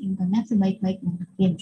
in the metabite-like endocrine.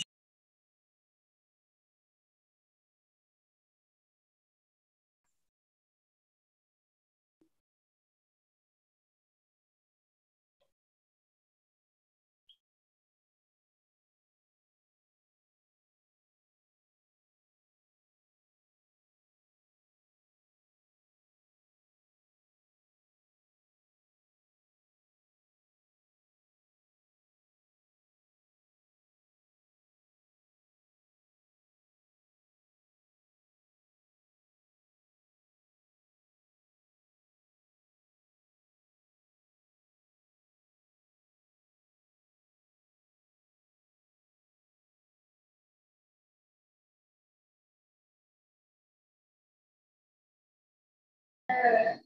Mungkin.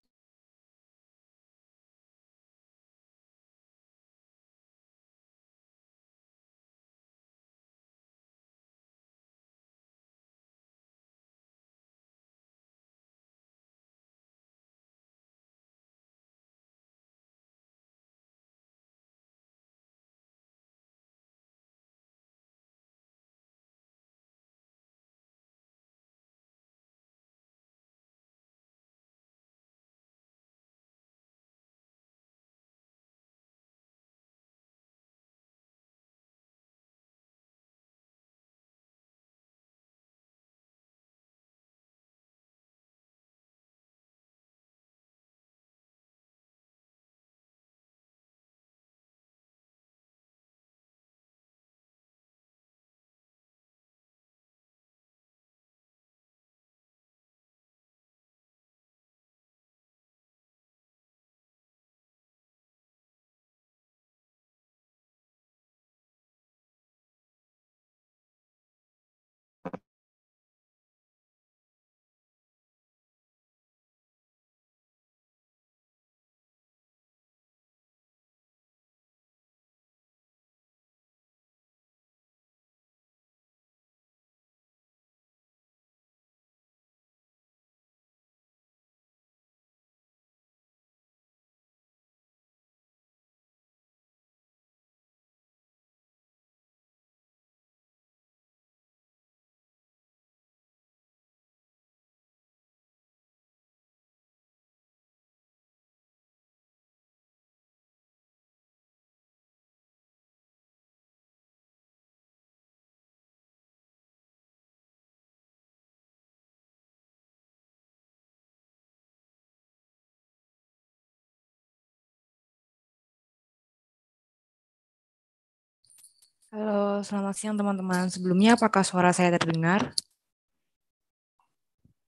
Halo, selamat siang teman-teman. Sebelumnya apakah suara saya terdengar?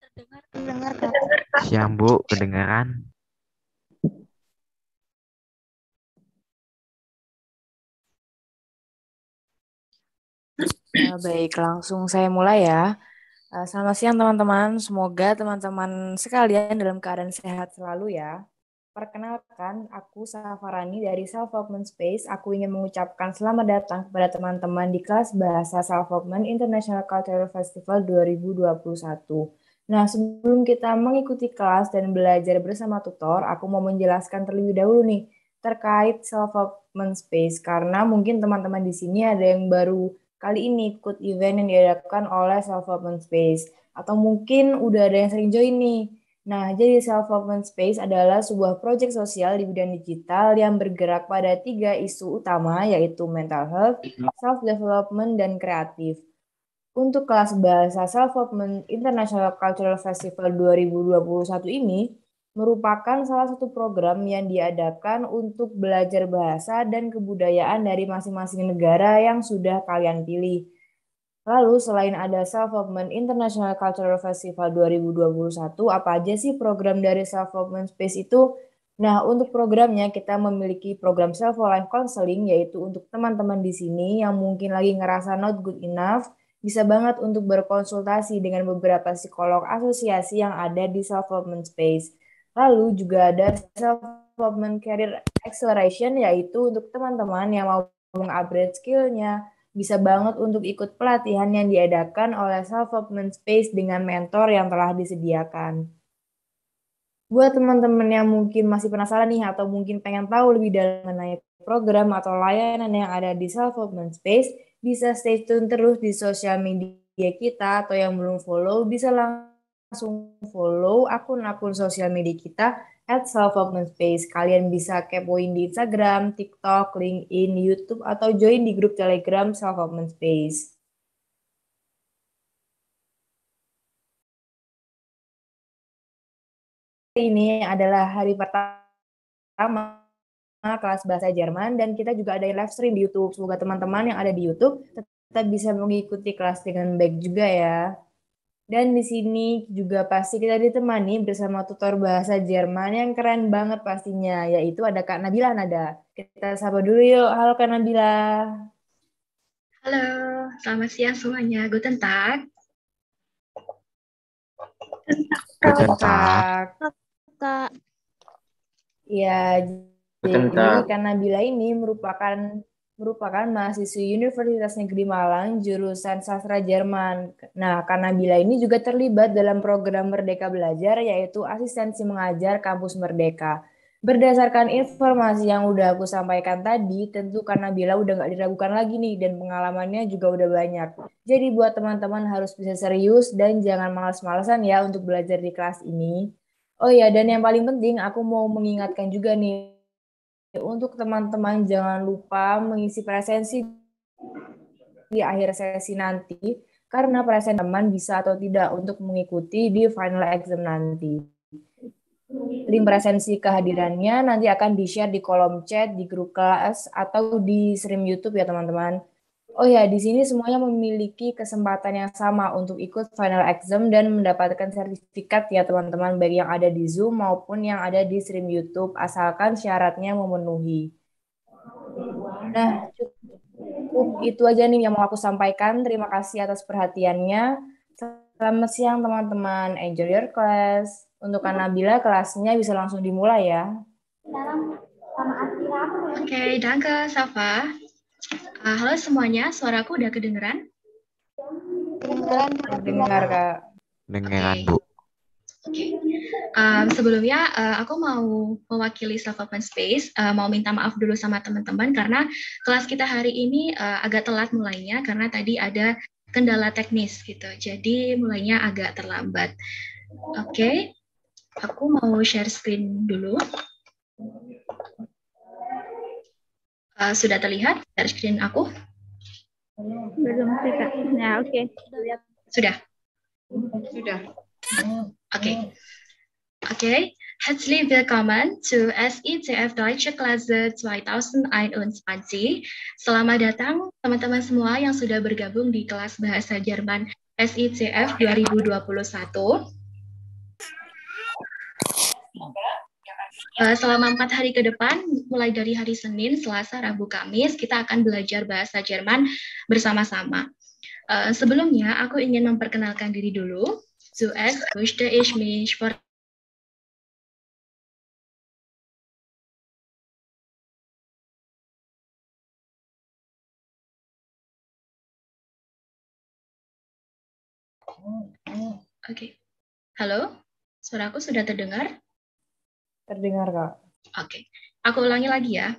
Terdengar, terdengar, Kak. Siang, Bu. Kedengaran? Uh, baik, langsung saya mulai ya. Uh, selamat siang teman-teman. Semoga teman-teman sekalian dalam keadaan sehat selalu ya. Perkenalkan, aku Safarani dari Self Development Space. Aku ingin mengucapkan selamat datang kepada teman-teman di kelas Bahasa Self Development International Cultural Festival 2021. Nah, sebelum kita mengikuti kelas dan belajar bersama tutor, aku mau menjelaskan terlebih dahulu nih terkait Self Development Space karena mungkin teman-teman di sini ada yang baru kali ini ikut event yang diadakan oleh Self Development Space atau mungkin udah ada yang sering join nih. Nah, jadi Self-Development Space adalah sebuah proyek sosial di bidang digital yang bergerak pada tiga isu utama, yaitu mental health, self-development, dan kreatif. Untuk kelas bahasa Self-Development International Cultural Festival 2021 ini, merupakan salah satu program yang diadakan untuk belajar bahasa dan kebudayaan dari masing-masing negara yang sudah kalian pilih. Lalu selain ada Self Development International Cultural Festival 2021, apa aja sih program dari Self Development Space itu? Nah, untuk programnya kita memiliki program Self Online Counseling yaitu untuk teman-teman di sini yang mungkin lagi ngerasa not good enough, bisa banget untuk berkonsultasi dengan beberapa psikolog asosiasi yang ada di Self Development Space. Lalu juga ada Self Development Career Acceleration yaitu untuk teman-teman yang mau mengupgrade skillnya, bisa banget untuk ikut pelatihan yang diadakan oleh Self-Development Space dengan mentor yang telah disediakan. Buat teman-teman yang mungkin masih penasaran nih atau mungkin pengen tahu lebih dalam mengenai program atau layanan yang ada di Self Development Space, bisa stay tune terus di sosial media kita atau yang belum follow bisa langsung follow akun-akun sosial media kita at Self Space. Kalian bisa kepoin di Instagram, TikTok, LinkedIn, YouTube, atau join di grup Telegram Self Space. ini adalah hari pertama kelas bahasa Jerman dan kita juga ada live stream di YouTube. Semoga teman-teman yang ada di YouTube tetap bisa mengikuti kelas dengan baik juga ya. Dan di sini juga pasti kita ditemani bersama tutor bahasa Jerman yang keren banget pastinya, yaitu ada Kak Nabila Nada. Kita sapa dulu yuk. Halo Kak Nabila. Halo, selamat siang semuanya. Guten Tag. Guten Tag. Kak. Ya, jadi. Kak Nabila ini merupakan merupakan mahasiswi Universitas Negeri Malang jurusan sastra Jerman. Nah, Kak Nabila ini juga terlibat dalam program Merdeka Belajar yaitu asistensi mengajar kampus Merdeka. Berdasarkan informasi yang udah aku sampaikan tadi, tentu Kak Nabila udah nggak diragukan lagi nih dan pengalamannya juga udah banyak. Jadi buat teman-teman harus bisa serius dan jangan malas-malasan ya untuk belajar di kelas ini. Oh ya, dan yang paling penting aku mau mengingatkan juga nih untuk teman-teman jangan lupa mengisi presensi di akhir sesi nanti karena presen teman bisa atau tidak untuk mengikuti di final exam nanti. Link presensi kehadirannya nanti akan di-share di kolom chat, di grup kelas, atau di stream YouTube ya teman-teman. Oh ya, di sini semuanya memiliki kesempatan yang sama untuk ikut final exam dan mendapatkan sertifikat ya teman-teman, baik yang ada di Zoom maupun yang ada di stream YouTube, asalkan syaratnya memenuhi. Nah, cukup itu aja nih yang mau aku sampaikan. Terima kasih atas perhatiannya. Selamat siang teman-teman. Enjoy your class. Untuk Kak Nabila, kelasnya bisa langsung dimulai ya. Oke, danke, Safa. Uh, halo semuanya, suaraku udah kedengeran? Dengar Kak. Dengeran. Bu. Oke. Um, sebelumnya uh, aku mau mewakili Self Open Space, uh, mau minta maaf dulu sama teman-teman karena kelas kita hari ini uh, agak telat mulainya karena tadi ada kendala teknis gitu. Jadi mulainya agak terlambat. Oke. Aku mau share screen dulu. Uh, sudah terlihat share screen aku? Belum sih Kak. Ya, oke. Sudah. Sudah. Okay. Okay. Herzlich willkommen zu SICF Deutsche Klasse 2021. Selamat datang teman-teman semua yang sudah bergabung di kelas bahasa Jerman SICF 2021. Selama empat hari ke depan, mulai dari hari Senin, Selasa, Rabu, Kamis, kita akan belajar bahasa Jerman bersama-sama. Eh, Sebelumnya, aku ingin memperkenalkan diri dulu. Zuerst möchte ich mich vor Oke. Halo, suaraku sudah terdengar? Terdengar Kak. Oke, aku ulangi lagi ya.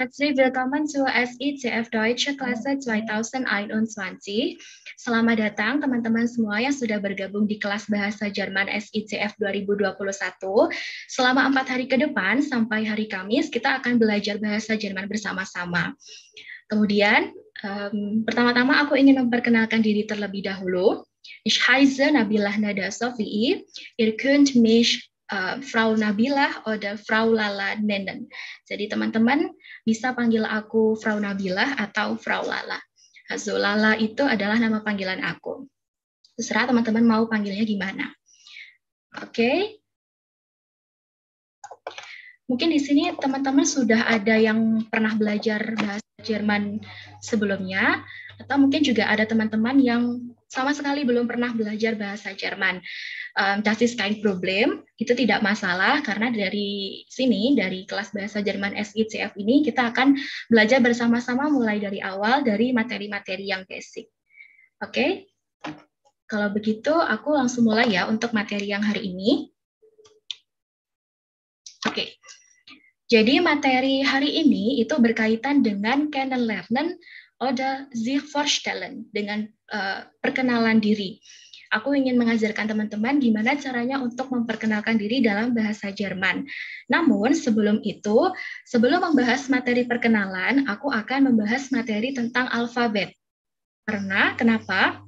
Herzlich willkommen zu SICF Deutsche Klasse 2021. Selamat datang teman-teman semua yang sudah bergabung di kelas bahasa Jerman SICF 2021. Selama empat hari ke depan sampai hari Kamis kita akan belajar bahasa Jerman bersama-sama. Kemudian em, pertama-tama aku ingin memperkenalkan diri terlebih dahulu. Ich heiße Nabilah Nada Sofii. Ihr könnt mich uh, Frau Nabilah oder Frau Lala nennen. Jadi teman-teman bisa panggil aku Frau Nabilah atau Frau Lala. Also Lala itu adalah nama panggilan aku. Terserah teman-teman mau panggilnya gimana. Oke. Mungkin di sini teman-teman sudah ada yang pernah belajar bahasa Jerman sebelumnya, atau mungkin juga ada teman-teman yang sama sekali belum pernah belajar bahasa Jerman um, das ist kein Problem, itu tidak masalah karena dari sini, dari kelas bahasa Jerman SICF ini kita akan belajar bersama-sama mulai dari awal dari materi-materi yang basic. Oke, kalau begitu aku langsung mulai ya untuk materi yang hari ini. Oke, Jadi materi hari ini itu berkaitan dengan kennenlernen oder sich vorstellen, dengan uh, perkenalan diri. Aku ingin mengajarkan teman-teman gimana caranya untuk memperkenalkan diri dalam bahasa Jerman. Namun sebelum itu, sebelum membahas materi perkenalan, aku akan membahas materi tentang alfabet. Karena kenapa?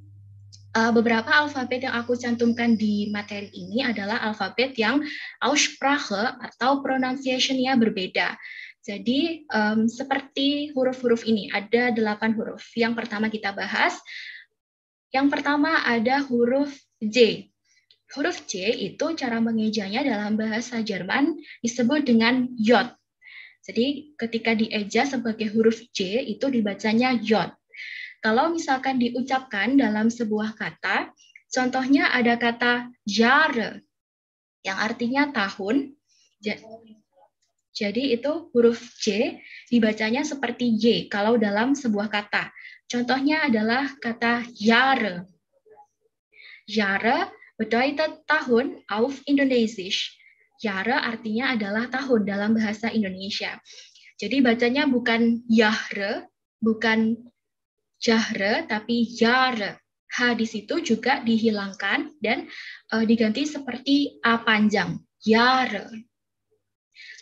uh, beberapa alfabet yang aku cantumkan di materi ini adalah alfabet yang Aussprache atau pronunciation-nya berbeda. Jadi um, seperti huruf-huruf ini ada delapan huruf. Yang pertama kita bahas, yang pertama ada huruf J. Huruf J itu cara mengejanya dalam bahasa Jerman disebut dengan J. Jadi ketika dieja sebagai huruf J itu dibacanya J. Kalau misalkan diucapkan dalam sebuah kata, contohnya ada kata jare yang artinya tahun. Jadi itu huruf J dibacanya seperti Y kalau dalam sebuah kata. Contohnya adalah kata Jahre. Jahre bedeutet tahun auf Indonesisch. Jahre artinya adalah tahun dalam bahasa Indonesia. Jadi bacanya bukan Yahre, bukan jahre tapi yare. H di situ juga dihilangkan dan uh, diganti seperti A panjang, yare.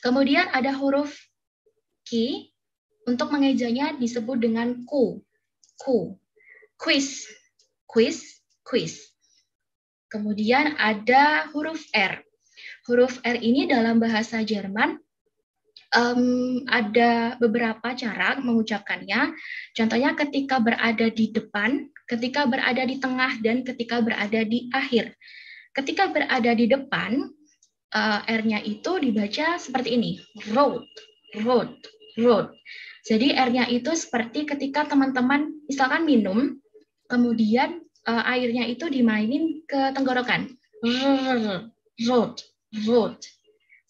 Kemudian ada huruf Q, untuk mengejanya disebut dengan ku, ku. Quiz, quiz, quiz. Kemudian ada huruf R. Huruf R ini dalam bahasa Jerman um, ada beberapa cara mengucapkannya. Contohnya ketika berada di depan, ketika berada di tengah, dan ketika berada di akhir. Ketika berada di depan, uh, R-nya itu dibaca seperti ini, road, road, road. Jadi R-nya itu seperti ketika teman-teman misalkan minum, kemudian uh, airnya itu dimainin ke tenggorokan. Road, road.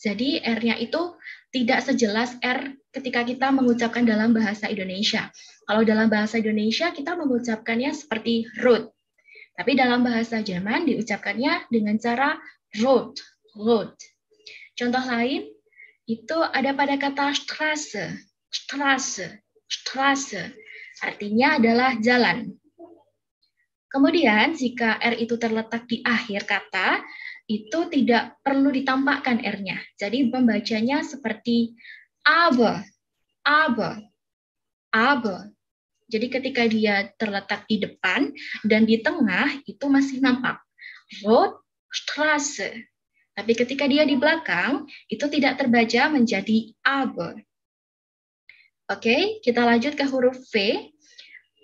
Jadi R-nya itu tidak sejelas R ketika kita mengucapkan dalam bahasa Indonesia. Kalau dalam bahasa Indonesia kita mengucapkannya seperti road. Tapi dalam bahasa Jerman diucapkannya dengan cara road, road. Contoh lain itu ada pada kata Straße, Straße, Straße. Artinya adalah jalan. Kemudian jika R itu terletak di akhir kata, itu tidak perlu ditampakkan R-nya. Jadi membacanya seperti aber, aber, aber. Jadi ketika dia terletak di depan dan di tengah itu masih nampak. Straße. Tapi ketika dia di belakang itu tidak terbaca menjadi aber. Oke, kita lanjut ke huruf V.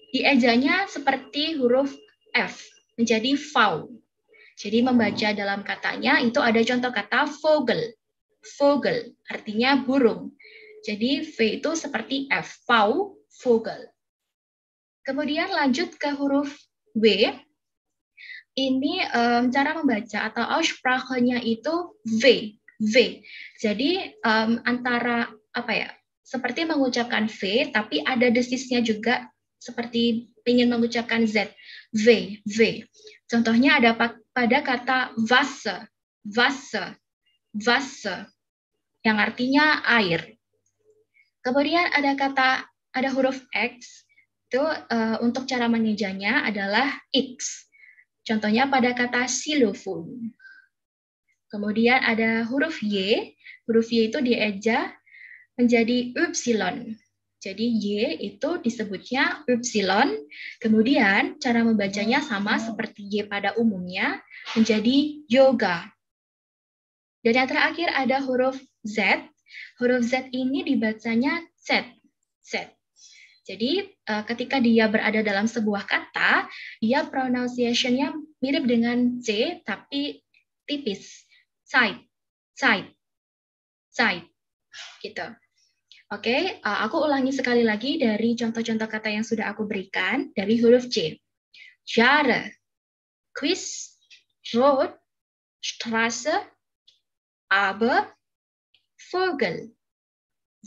Diejanya seperti huruf F, menjadi V. Jadi membaca dalam katanya itu ada contoh kata Vogel. Vogel artinya burung. Jadi V itu seperti F, Pau, Vogel. Kemudian lanjut ke huruf W. Ini um, cara membaca atau Aussprache-nya itu V, V. Jadi um, antara apa ya? Seperti mengucapkan V, tapi ada desisnya juga seperti ingin mengucapkan Z, V, V. Contohnya ada pada kata Wasser, Wasser, Wasser, yang artinya air. Kemudian ada kata, ada huruf X, itu uh, untuk cara mengejanya adalah X. Contohnya pada kata xylophone. Kemudian ada huruf Y, huruf Y itu dieja menjadi Y. Jadi Y itu disebutnya upsilon. Kemudian cara membacanya sama seperti Y pada umumnya menjadi yoga. Dan yang terakhir ada huruf Z. Huruf Z ini dibacanya Z. Z. Jadi eh, ketika dia berada dalam sebuah kata, dia pronunciation-nya mirip dengan C tapi tipis. Side, side, side. Gitu. Oke, uh, aku ulangi sekali lagi dari contoh-contoh kata yang sudah aku berikan dari huruf C. Jahre, Quiz, Rot, Straße, Aber, Vogel,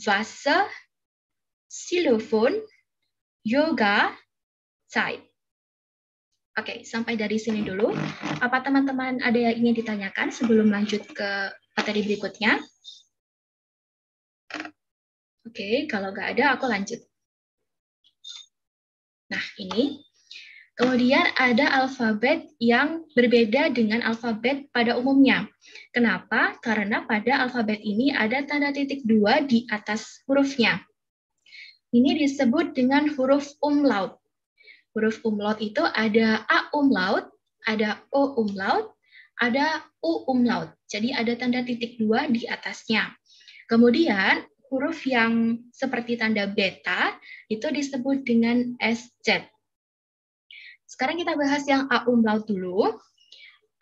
Wasser, Xylophon, Yoga, Zeit. Oke, sampai dari sini dulu. Apa teman-teman ada yang ingin ditanyakan sebelum lanjut ke materi berikutnya? Oke, kalau nggak ada aku lanjut. Nah, ini. Kemudian ada alfabet yang berbeda dengan alfabet pada umumnya. Kenapa? Karena pada alfabet ini ada tanda titik dua di atas hurufnya. Ini disebut dengan huruf umlaut. Huruf umlaut itu ada A umlaut, ada O umlaut, ada U umlaut. Jadi ada tanda titik dua di atasnya. Kemudian huruf yang seperti tanda beta itu disebut dengan SZ. Sekarang kita bahas yang A umlaut dulu.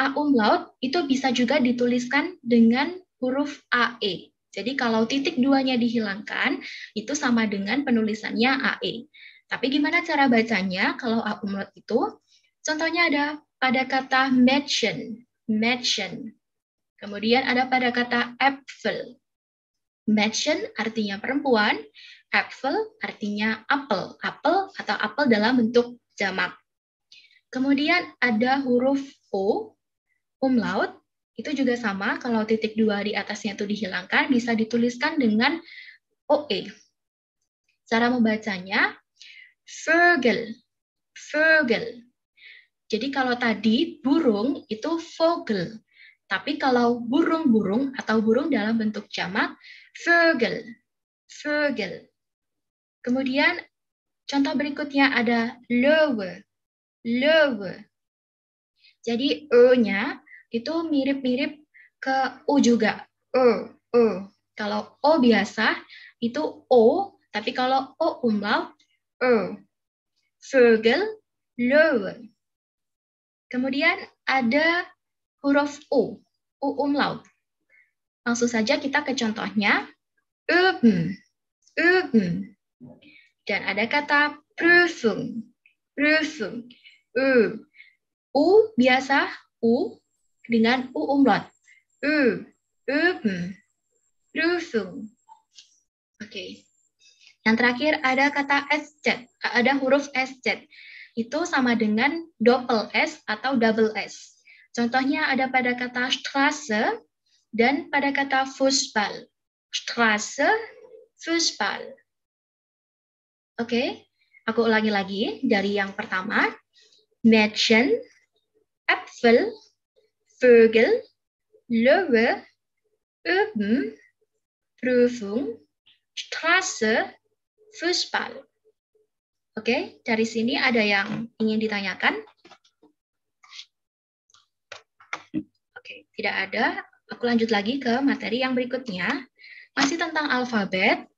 A umlaut itu bisa juga dituliskan dengan huruf AE. Jadi kalau titik duanya dihilangkan, itu sama dengan penulisannya AE. Tapi gimana cara bacanya kalau A umlaut itu? Contohnya ada pada kata mention, mention. Kemudian ada pada kata apple, Mädchen artinya perempuan, apple artinya apel, apel atau apel dalam bentuk jamak. Kemudian ada huruf O, umlaut, itu juga sama, kalau titik dua di atasnya itu dihilangkan, bisa dituliskan dengan OE. Cara membacanya, Vögel, Vögel. Jadi kalau tadi burung itu Vogel, tapi kalau burung-burung atau burung dalam bentuk jamak, Vögel. Vögel. Kemudian contoh berikutnya ada Löwe. Löwe. Jadi E-nya itu mirip-mirip ke U juga. E, E. Kalau O biasa itu O, tapi kalau O umlaut E. Vögel, Löwe. Kemudian ada huruf U, U umlaut. Langsung saja kita ke contohnya. Üben, üben. Dan ada kata Prüfung, Prüfung. U. U biasa U dengan U umlaut. U, üben, Prüfung. Oke. Okay. Yang terakhir ada kata SZ, ada huruf SZ. Itu sama dengan double S atau double S. Contohnya ada pada kata Straße, dan pada kata Fußball. Straße, Fußball. Oke, okay. aku ulangi lagi dari yang pertama. Mädchen, Äpfel, Vögel, Löwe, Üben, Prüfung, Straße, Fußball. Oke, dari sini ada yang ingin ditanyakan? Oke, tidak ada. Aku lanjut lagi ke materi yang berikutnya. Masih tentang alfabet.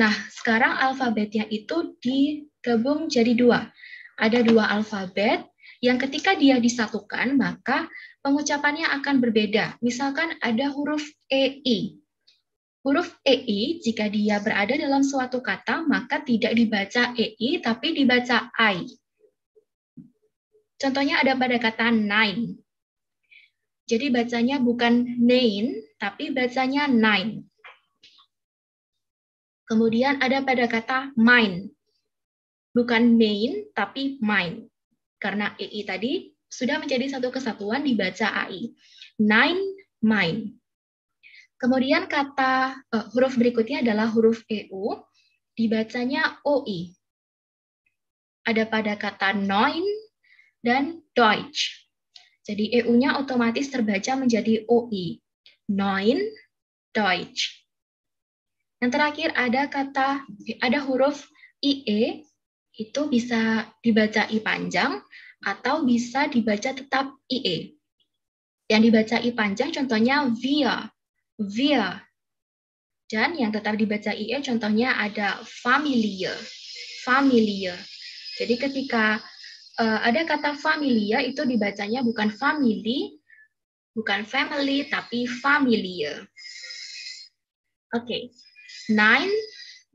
Nah, sekarang alfabetnya itu digabung jadi dua. Ada dua alfabet yang ketika dia disatukan, maka pengucapannya akan berbeda. Misalkan ada huruf EI. Huruf EI, jika dia berada dalam suatu kata, maka tidak dibaca EI, tapi dibaca I. Contohnya ada pada kata nine. Jadi bacanya bukan nine, tapi bacanya nine. Kemudian ada pada kata mine. Bukan main, tapi mine. Karena EI tadi sudah menjadi satu kesatuan dibaca AI. Nine, mine. Kemudian kata uh, huruf berikutnya adalah huruf EU, dibacanya OI. Ada pada kata neun dan Deutsch. Jadi EU-nya otomatis terbaca menjadi OI. Neun, Deutsch. Yang terakhir ada kata, ada huruf IE, itu bisa dibaca I panjang, atau bisa dibaca tetap IE. Yang dibaca I panjang contohnya via, via. Dan yang tetap dibaca IE contohnya ada familiar, familiar. Jadi ketika uh, ada kata familia itu dibacanya bukan family, bukan family, tapi familia. Oke, okay. nine,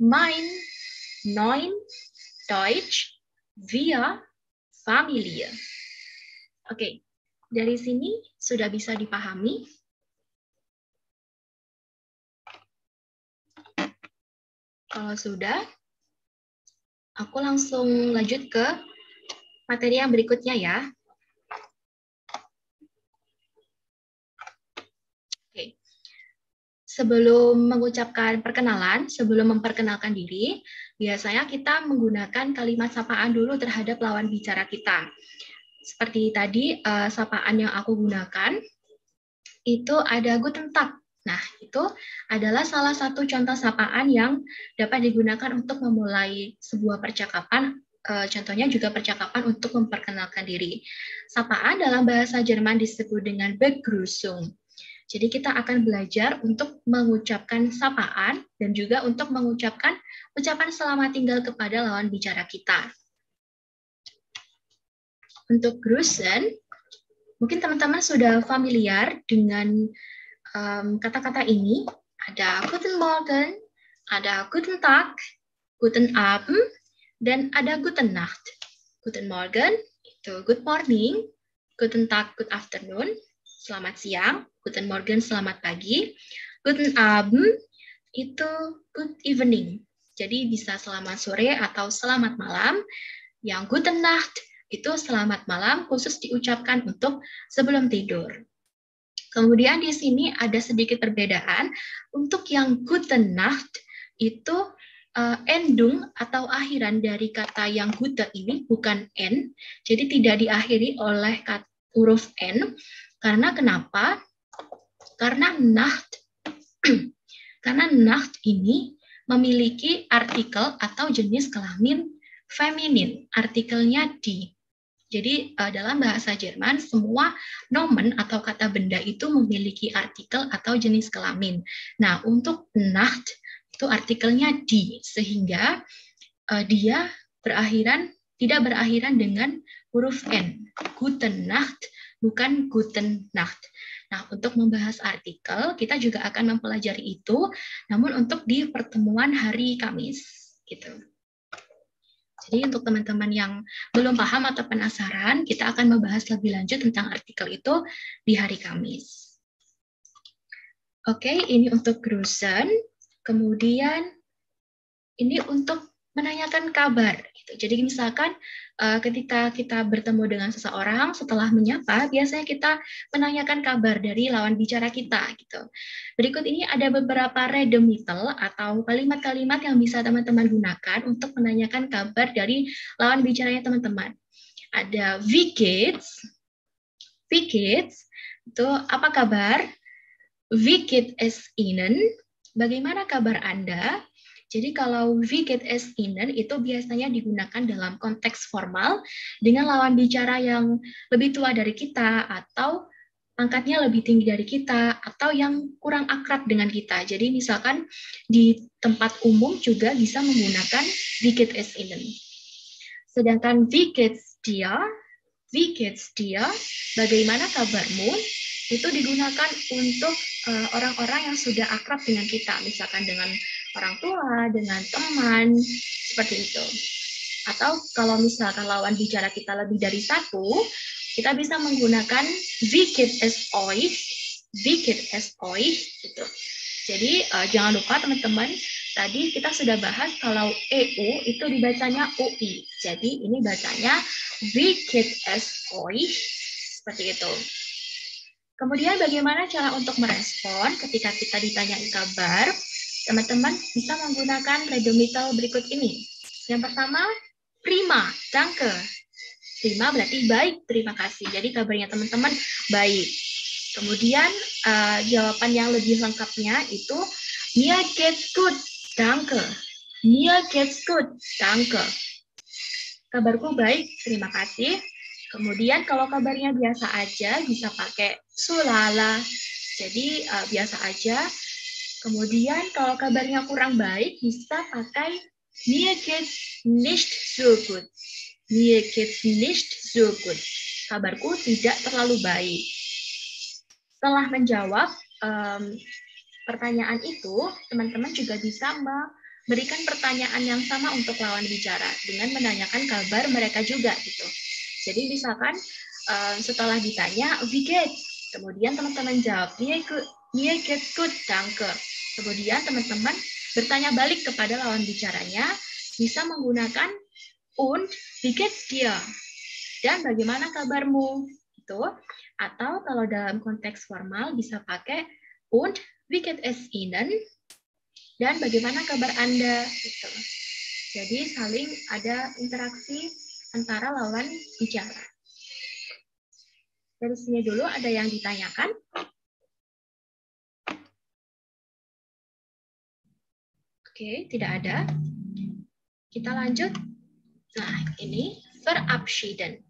mine, neun, Deutsch, via, familia. Oke, dari sini sudah bisa dipahami. Kalau sudah, aku langsung lanjut ke materi yang berikutnya ya. Oke. Sebelum mengucapkan perkenalan, sebelum memperkenalkan diri, biasanya kita menggunakan kalimat sapaan dulu terhadap lawan bicara kita. Seperti tadi, uh, sapaan yang aku gunakan, itu ada guten tag. Nah, itu adalah salah satu contoh sapaan yang dapat digunakan untuk memulai sebuah percakapan uh, contohnya juga percakapan untuk memperkenalkan diri. Sapaan dalam bahasa Jerman disebut dengan Begrüßung. Jadi kita akan belajar untuk mengucapkan sapaan dan juga untuk mengucapkan ucapan selamat tinggal kepada lawan bicara kita. Untuk Grüßen, mungkin teman-teman sudah familiar dengan kata-kata um, ini. Ada Guten Morgen, ada Guten Tag, Guten Abend, dan ada Guten Nacht. Guten Morgen itu good morning, Guten Tag, good afternoon, selamat siang, Guten Morgen, selamat pagi, Guten Abend itu good evening. Jadi bisa selamat sore atau selamat malam. Yang Guten Nacht itu selamat malam khusus diucapkan untuk sebelum tidur. Kemudian di sini ada sedikit perbedaan. Untuk yang Guten Nacht itu uh, endung atau akhiran dari kata yang gute ini bukan n, jadi tidak diakhiri oleh kata, huruf n. Karena kenapa? Karena nacht, karena nacht ini memiliki artikel atau jenis kelamin feminin, artikelnya di. Jadi uh, dalam bahasa Jerman semua nomen atau kata benda itu memiliki artikel atau jenis kelamin. Nah, untuk nacht itu artikelnya di sehingga uh, dia berakhiran tidak berakhiran dengan huruf n. Guten Nacht bukan Guten Nacht. Nah, untuk membahas artikel kita juga akan mempelajari itu namun untuk di pertemuan hari Kamis gitu. Jadi untuk teman-teman yang belum paham atau penasaran, kita akan membahas lebih lanjut tentang artikel itu di hari Kamis. Oke, ini untuk Grusen. Kemudian ini untuk menanyakan kabar. Gitu. Jadi misalkan uh, ketika kita bertemu dengan seseorang setelah menyapa, biasanya kita menanyakan kabar dari lawan bicara kita. Gitu. Berikut ini ada beberapa redemital atau kalimat-kalimat yang bisa teman-teman gunakan untuk menanyakan kabar dari lawan bicaranya teman-teman. Ada Vikits, Vikits itu apa kabar? Vikit es Ihnen, Bagaimana kabar Anda? Jadi kalau we get as inner itu biasanya digunakan dalam konteks formal dengan lawan bicara yang lebih tua dari kita atau pangkatnya lebih tinggi dari kita atau yang kurang akrab dengan kita. Jadi misalkan di tempat umum juga bisa menggunakan get as inner. Sedangkan get dia, get dia, bagaimana kabarmu? itu digunakan untuk eh, orang-orang uh, yang sudah akrab dengan kita, misalkan dengan orang tua, dengan teman, seperti itu. Atau kalau misalkan lawan bicara kita lebih dari satu, kita bisa menggunakan vikit es euch, vikit es euch, gitu. Jadi uh, jangan lupa teman-teman, tadi kita sudah bahas kalau EU itu dibacanya UI. Jadi ini bacanya vikit es euch, seperti itu. Kemudian bagaimana cara untuk merespon ketika kita ditanya kabar? Teman-teman bisa menggunakan redomital berikut ini. Yang pertama, prima, danke. Prima berarti baik, terima kasih. Jadi kabarnya teman-teman baik. Kemudian uh, jawaban yang lebih lengkapnya itu mir geht's gut, danke. Mir geht's gut, danke. Kabarku baik, terima kasih. Kemudian kalau kabarnya biasa aja bisa pakai sulala. Jadi uh, biasa aja. Kemudian kalau kabarnya kurang baik bisa pakai mir geht's nicht so gut. Mir geht's nicht so gut. Kabarku tidak terlalu baik. Setelah menjawab um, pertanyaan itu, teman-teman juga bisa memberikan pertanyaan yang sama untuk lawan bicara dengan menanyakan kabar mereka juga gitu. Jadi misalkan uh, setelah ditanya, wie geht's? Kemudian teman-teman jawab, mir, mir geht's gut, danke. Kemudian teman-teman bertanya balik kepada lawan bicaranya, bisa menggunakan und wie geht's dir? Dan bagaimana kabarmu? Itu. Atau kalau dalam konteks formal bisa pakai Und wie geht es Ihnen? Dan bagaimana kabar Anda? Gitu. Jadi saling ada interaksi antara lawan bicara. Dari sini dulu ada yang ditanyakan. Oke, tidak ada. Kita lanjut. Nah, ini verabschieden.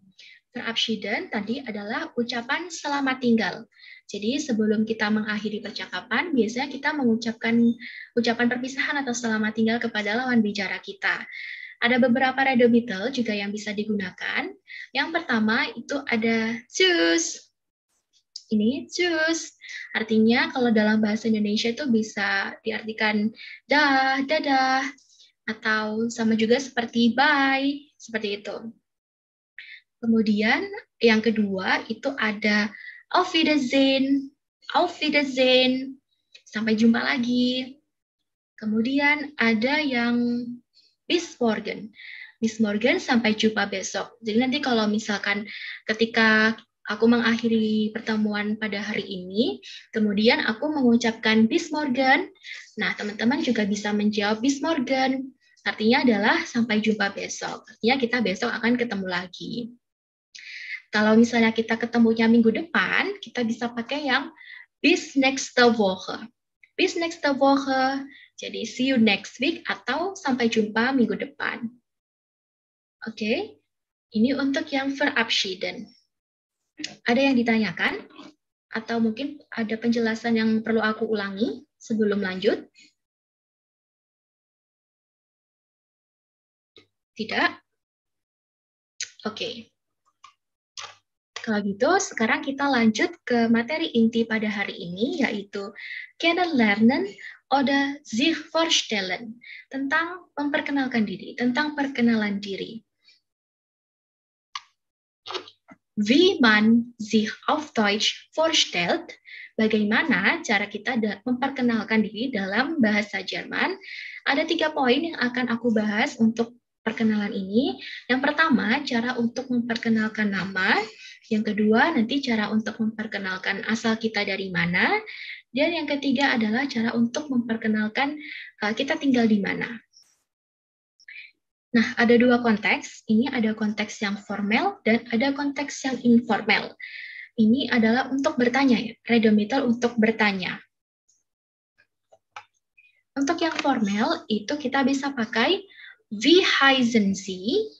Verabschieden tadi adalah ucapan selamat tinggal. Jadi sebelum kita mengakhiri percakapan, biasanya kita mengucapkan ucapan perpisahan atau selamat tinggal kepada lawan bicara kita. Ada beberapa redomitel juga yang bisa digunakan. Yang pertama itu ada Ini tschüss. Artinya kalau dalam bahasa Indonesia itu bisa diartikan dah, dadah, atau sama juga seperti bye, seperti itu. Kemudian yang kedua itu ada auf Wiedersehen, auf Wiedersehen, sampai jumpa lagi. Kemudian ada yang bis morgen, bis morgen sampai jumpa besok. Jadi nanti kalau misalkan ketika aku mengakhiri pertemuan pada hari ini, kemudian aku mengucapkan bis morgen. Nah, teman-teman juga bisa menjawab bis morgen. Artinya adalah sampai jumpa besok. Artinya kita besok akan ketemu lagi. Kalau misalnya kita ketemunya minggu depan, kita bisa pakai yang bis next Woche. Bis next Woche, jadi see you next week atau sampai jumpa minggu depan. Oke, okay? ini untuk yang verabschieden. Ada yang ditanyakan? Atau mungkin ada penjelasan yang perlu aku ulangi sebelum lanjut? Tidak? Oke. Okay. Kalau gitu, sekarang kita lanjut ke materi inti pada hari ini, yaitu kennenlernen oder sich vorstellen, tentang memperkenalkan diri, tentang perkenalan diri. Wie man sich auf Deutsch vorstellt, bagaimana cara kita memperkenalkan diri dalam bahasa Jerman. Ada tiga poin yang akan aku bahas untuk perkenalan ini. Yang pertama, cara untuk memperkenalkan nama. Yang kedua, nanti cara untuk memperkenalkan asal kita dari mana. Dan yang ketiga adalah cara untuk memperkenalkan uh, kita tinggal di mana. Nah, ada dua konteks. Ini ada konteks yang formal dan ada konteks yang informal. Ini adalah untuk bertanya, ya. redomital untuk bertanya. Untuk yang formal, itu kita bisa pakai wie heißen Sie,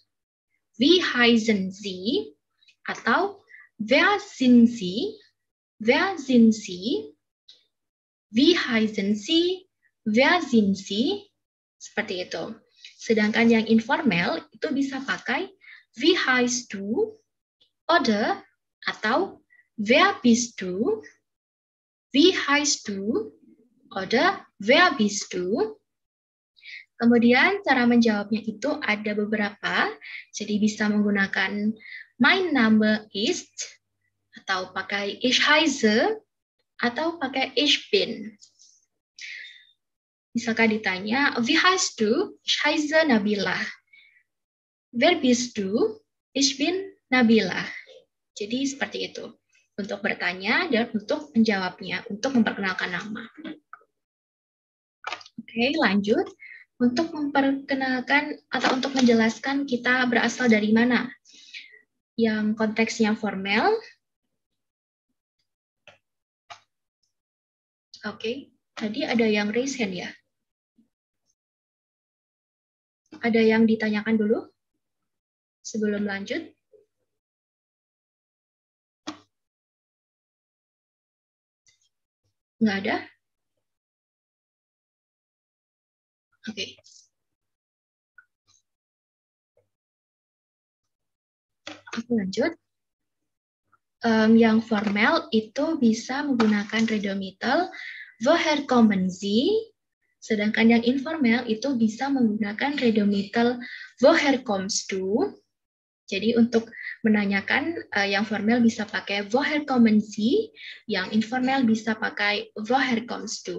Sie, atau wer sind Sie, wer sind Sie, wie heißen Sie, wer sind Sie, seperti itu. Sedangkan yang informal itu bisa pakai wie heißt du oder atau wer bist du, wie heißt du oder wer bist du. Kemudian cara menjawabnya itu ada beberapa, jadi bisa menggunakan mein Name ist atau pakai ich heiße atau pakai ich bin. Misalkan ditanya, wie heißt du? Ich heiße Nabila. Wer bist du? Ich bin Nabila. Jadi seperti itu. Untuk bertanya dan untuk menjawabnya, untuk memperkenalkan nama. Oke, lanjut. Untuk memperkenalkan atau untuk menjelaskan kita berasal dari mana. Yang konteksnya formal. Oke, tadi ada yang raise hand ya? Ada yang ditanyakan dulu sebelum lanjut? Nggak ada? Oke. Okay. Aku lanjut. Um, yang formal itu bisa menggunakan redomital woher kommen Sie Sedangkan yang informal itu bisa menggunakan redomital woher kommst du? Jadi untuk menanyakan uh, yang formal bisa pakai woher kommen yang informal bisa pakai woher kommst?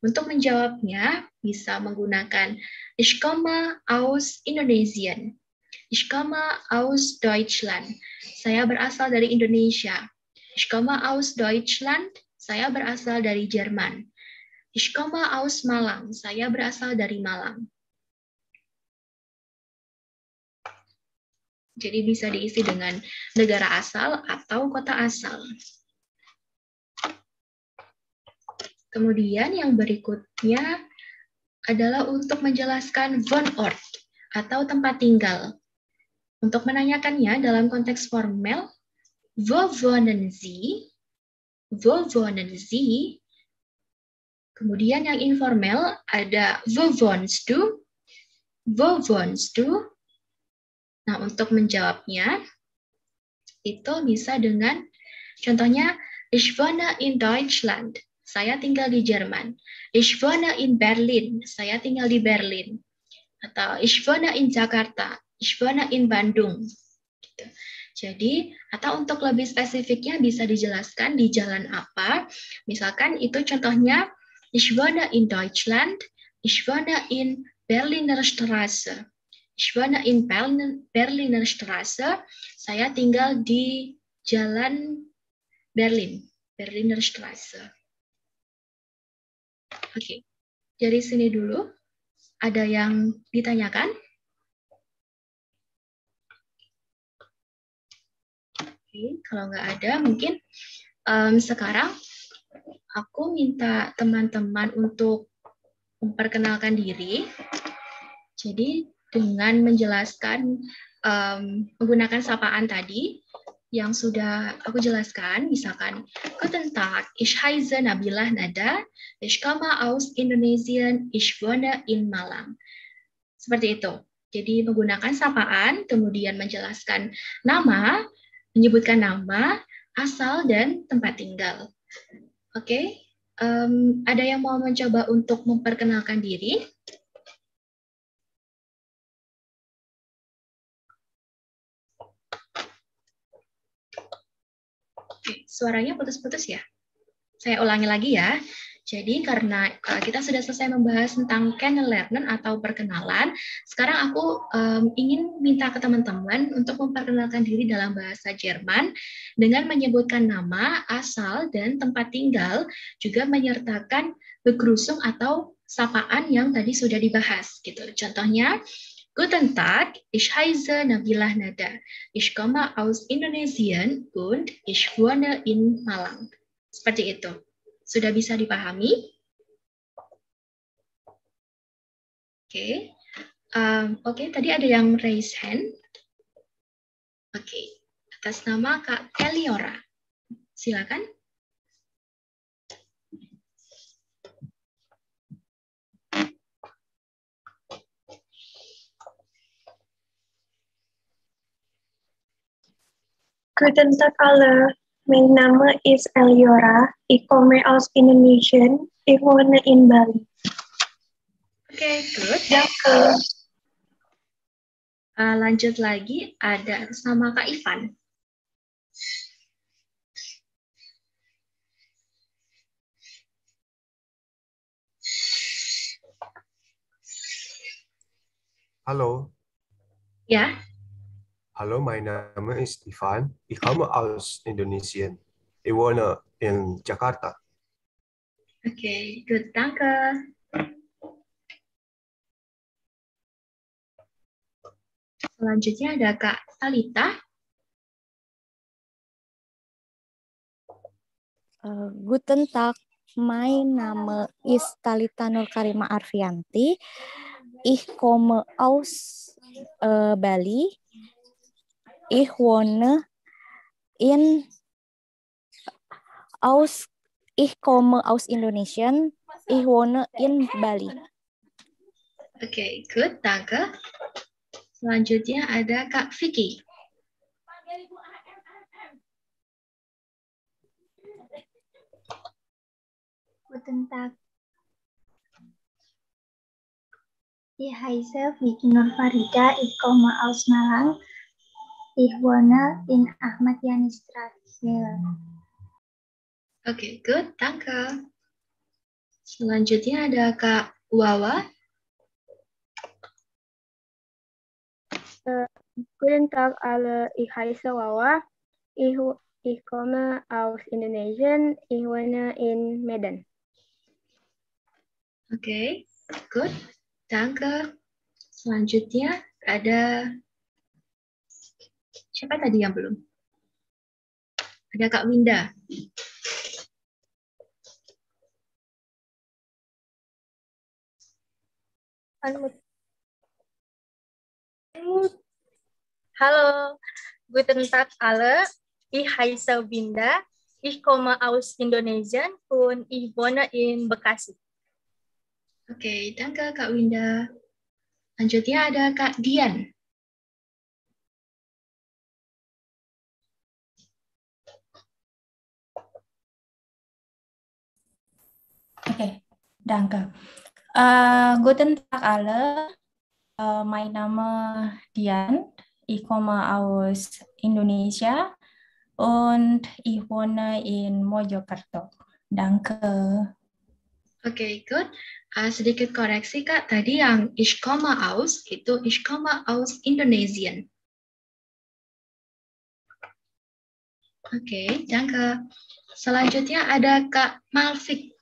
Untuk menjawabnya bisa menggunakan Ich komme aus Indonesien. Ich komme aus Deutschland. Saya berasal dari Indonesia. Ich komme aus Deutschland. Saya berasal dari Jerman. Ich aus Malang. Saya berasal dari Malang. Jadi bisa diisi dengan negara asal atau kota asal. Kemudian yang berikutnya adalah untuk menjelaskan Wohnort atau tempat tinggal. Untuk menanyakannya dalam konteks formal, wo wohnen Sie? Wo wohnen Sie? Kemudian yang informal ada wo wohnst du? Wo wohnst du? Nah, untuk menjawabnya, itu bisa dengan, contohnya, ich wohne in Deutschland. Saya tinggal di Jerman. Ich wohne in Berlin. Saya tinggal di Berlin. Atau ich wohne in Jakarta. Ich wohne in Bandung. Gitu. Jadi, atau untuk lebih spesifiknya bisa dijelaskan di jalan apa. Misalkan itu contohnya, ich wohne in Deutschland. Ich wohne in Berliner Straße. Ich wohne in Berliner Straße. Saya tinggal di Jalan Berlin, Berliner Straße. Oke, okay. dari sini dulu. Ada yang ditanyakan? Oke, okay. kalau nggak ada, mungkin um, sekarang aku minta teman-teman untuk memperkenalkan diri. Jadi dengan menjelaskan um, menggunakan sapaan tadi yang sudah aku jelaskan, misalkan Guten Tag, ich heiße Nabilah Nada, ich komme aus Indonesien, ich in Malang. Seperti itu. Jadi menggunakan sapaan, kemudian menjelaskan nama, menyebutkan nama, asal, dan tempat tinggal. Oke, okay? um, ada yang mau mencoba untuk memperkenalkan diri? Suaranya putus-putus ya. Saya ulangi lagi ya. Jadi karena kita sudah selesai membahas tentang kennenlernen atau perkenalan, sekarang aku um, ingin minta ke teman-teman untuk memperkenalkan diri dalam bahasa Jerman dengan menyebutkan nama, asal, dan tempat tinggal, juga menyertakan begrusung atau sapaan yang tadi sudah dibahas. Gitu. Contohnya, Guten Tag, ich heiße Nabilah Nada. Ich komme aus Indonesien und ich wohne in Malang. Seperti itu. Sudah bisa dipahami? Oke. Okay. Um, Oke, okay, tadi ada yang raise hand. Oke. Okay. Atas nama Kak Eliora. Silakan. Guten Tag mijn naam is Eliora. Ik kom aus Indonesian. Ik woon in Bali. Oke, okay, good. Dank uh, lanjut lagi, ada sama Kak Ivan. Halo. Ya. Hallo, mein Name ist Ivan. Ich komme aus Indonesien. Ich wohne in Jakarta. Oke, okay, good. Danke. Selanjutnya ada Kak Talita. Uh, guten Tag, mein Name ist Talita Nur Karima Arfianti. Ich komme aus uh, Bali. Ich wohne in aus ich komme aus Indonesia. Ich wohne in Bali. Oke, okay, good, danke. Selanjutnya ada Kak Vicky. Guten Tag. Ich heiße Vicky Nur Farida, ich komme aus Malang. Ich wohne in Ahmadiyanistraße. Oke, okay, good. Danke. Selanjutnya ada Kak Wawa. Uh, guten Tag alle, ich heiße Wawa. Ich, Ich komme aus Indonesien. Ich wohne in Medan. Oke, okay, good. Danke. Selanjutnya ada siapa tadi yang belum? Ada Kak Winda. Halo, guten Tag alle. Ich heiße Winda. Ich komme aus Indonesien und ich wohne in Bekasi. Oke, okay, danke Kak Winda. Lanjutnya ada Kak Dian. Okay, danke. Uh, guten Tag alle. Uh, mein Name Dian. Ich komme aus Indonesia und ich wohne in Mojokerto. Danke. Oke, okay, good. Uh, sedikit koreksi Kak, tadi yang ich komme aus itu ich komme aus Indonesian. Oke, okay, danke. Selanjutnya ada Kak Malfik.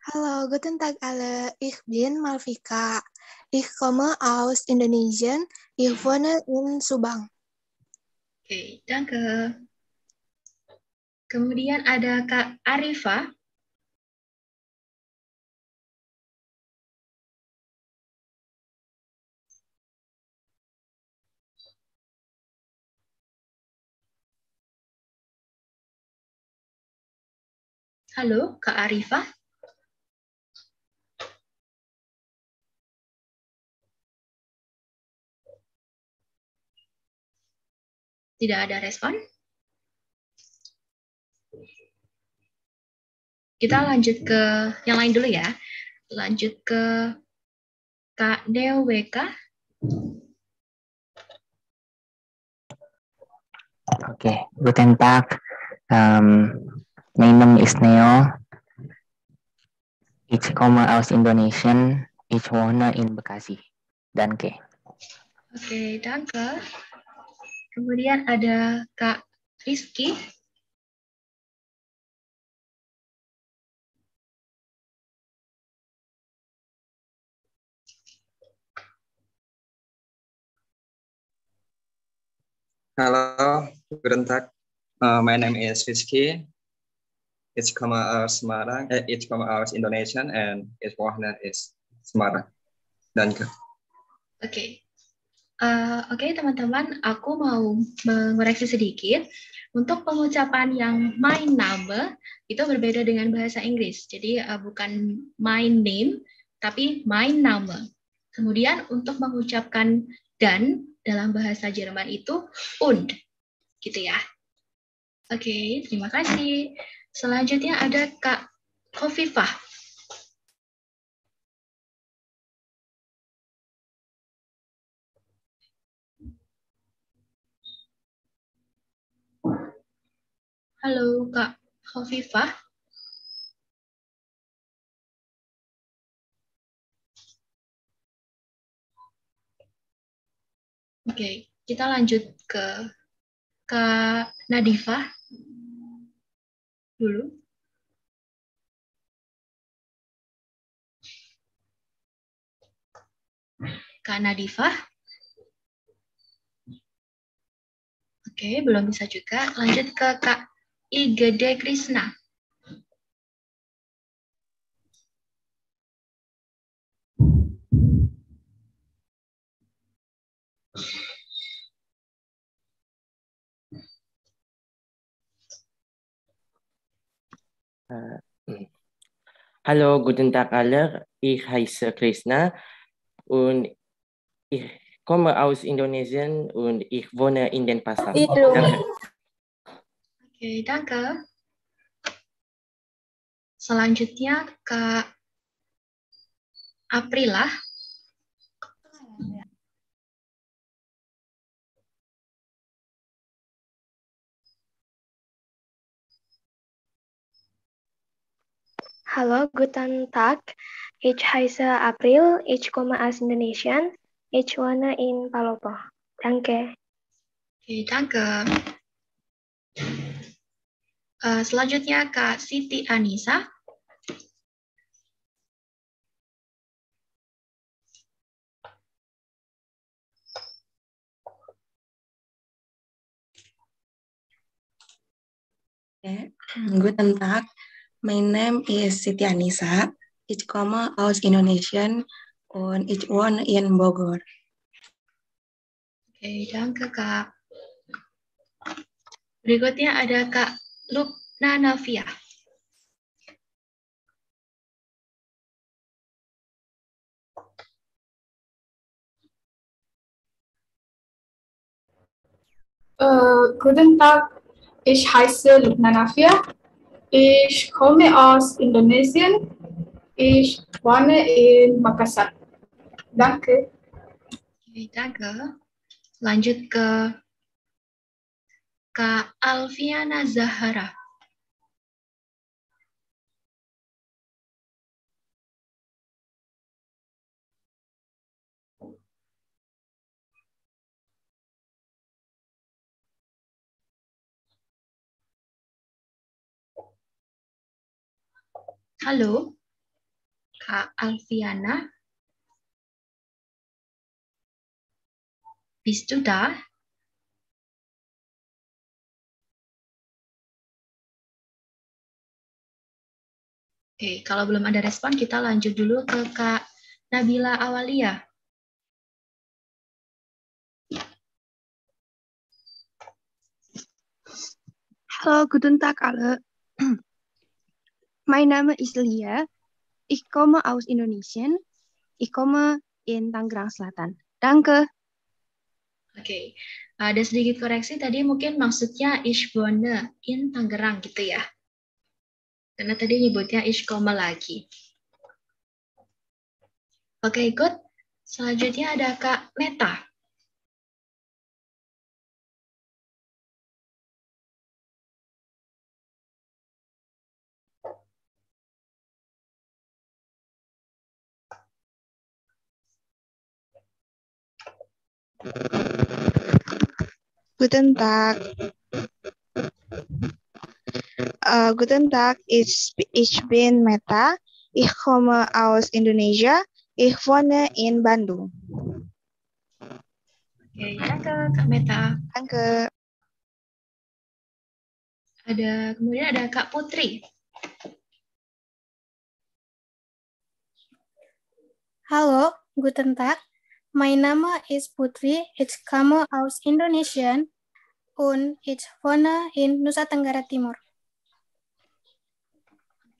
Hallo, guten Tag alle. Ich bin Malvika. Ich komme aus Indonesien. Ich wohne in Subang. Oke, okay, danke. Kemudian ada Kak Arifa. Halo, Kak Arifah. Tidak ada respon? Kita lanjut ke yang lain dulu ya. Lanjut ke Kak Neo WK. Oke, okay. guten Tag. Um, my name is Neo. Ich komme aus Indonesien. Ich wohne in Bekasi. Danke. Oke, okay, danke. Kemudian ada Kak Rizky. Halo, guten Tag. Uh, my name is Rizky. It's come out Semarang. Eh, it's come out Indonesian and its partner is Semarang. Danke. Oke. Okay. Uh, Oke okay, teman-teman, aku mau mengoreksi sedikit. Untuk pengucapan yang my name itu berbeda dengan bahasa Inggris. Jadi uh, bukan my name, tapi my name. Kemudian untuk mengucapkan dan dalam bahasa Jerman itu und, gitu ya. Oke, okay, terima kasih. Selanjutnya ada Kak Kofifah. Halo Kak Khofifah. Oke, kita lanjut ke Kak Nadifah dulu. Kak Nadifah. Oke, belum bisa juga. Lanjut ke Kak I Gede Krishna. Uh, hallo, guten Tag alle. Ich heiße Krishna und ich komme aus Indonesien und ich wohne in den Pasar. Danke. Oke, danke. Selanjutnya Kak Aprila. Hallo, guten Tag. Ich heiße April, ich komme aus Indonesien. Ich wohne in Palopo. Danke. Oke, danke. Uh, selanjutnya Kak Siti Anissa. Okay. Guten Tag. My name is Siti Anissa. Ich komme aus Indonesien und ich wohne in Bogor. Oke, danke Kak. Berikutnya ada Kak Lukna Navia. Äh, guten Tag, ich heiße Lukna Nafia. Ich komme aus Indonesien. Ich wohne in Makassar. Danke. Oke, danke. Lanjut ke Kak Alfiana Zahara. Halo, Kak Alfiana. Bist du da? Oke, kalau belum ada respon, kita lanjut dulu ke Kak Nabila Awalia. Hallo, guten Tag alle. Mein Name ist Lia. Ich komme aus Indonesien. Ich komme in Tangerang Selatan. Danke. Oke, ada sedikit koreksi tadi mungkin maksudnya ich wohne in Tangerang gitu ya. Karena tadi nyebutnya ich komme lagi. Oke, good. Selanjutnya ada Kak Meta. Guten Tag. Uh, guten Tag, ich, ich bin Meta. Ich komme aus Indonesia. Ich wohne in Bandung. Oke, danke Kak Meta. Danke. Ada kemudian ada Kak Putri. Hallo, guten Tag. Mein Name ist Putri. Ich komme aus Indonesien ich wohne in Nusa Tenggara Timur.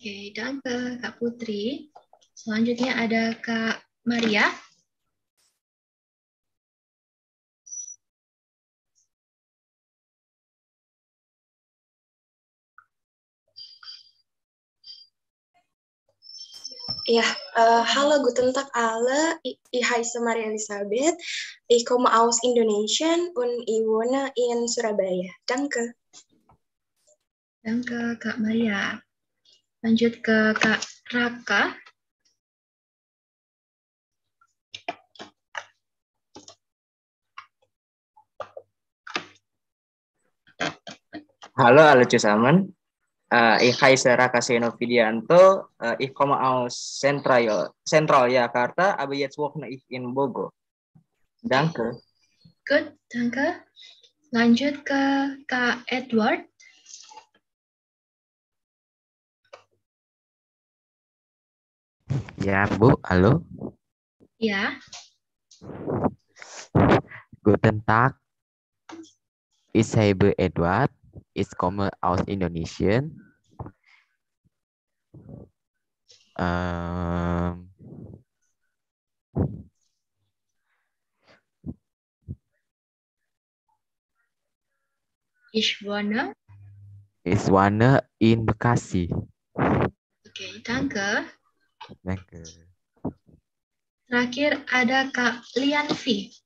Oke, danke Kak Putri. Selanjutnya ada Kak Maria. Ja, uh, hallo, guten Tag alle. Ich, ich heiße Maria Elisabeth. Ich komme aus Indonesien und ich wohne in Surabaya. Danke. Danke, Kak Maria. Lanjut ke Kak Raka. Hallo alle zusammen. Uh, ich heiße Raka Senovidianto. Uh, ich komme aus Central, Central Jakarta, aber jetzt wohne ich in Bogor. Danke. Good, danke. Lanjut ke Kak Edward. Ya, Bu. Halo. Ya, Guten Tag. Ich heiße Edward. Aus Indonesien. Ähm, ich wohne. ich wohne in Bekasi. Oke, danke. Danke. Terakhir ada Kak Lianvi.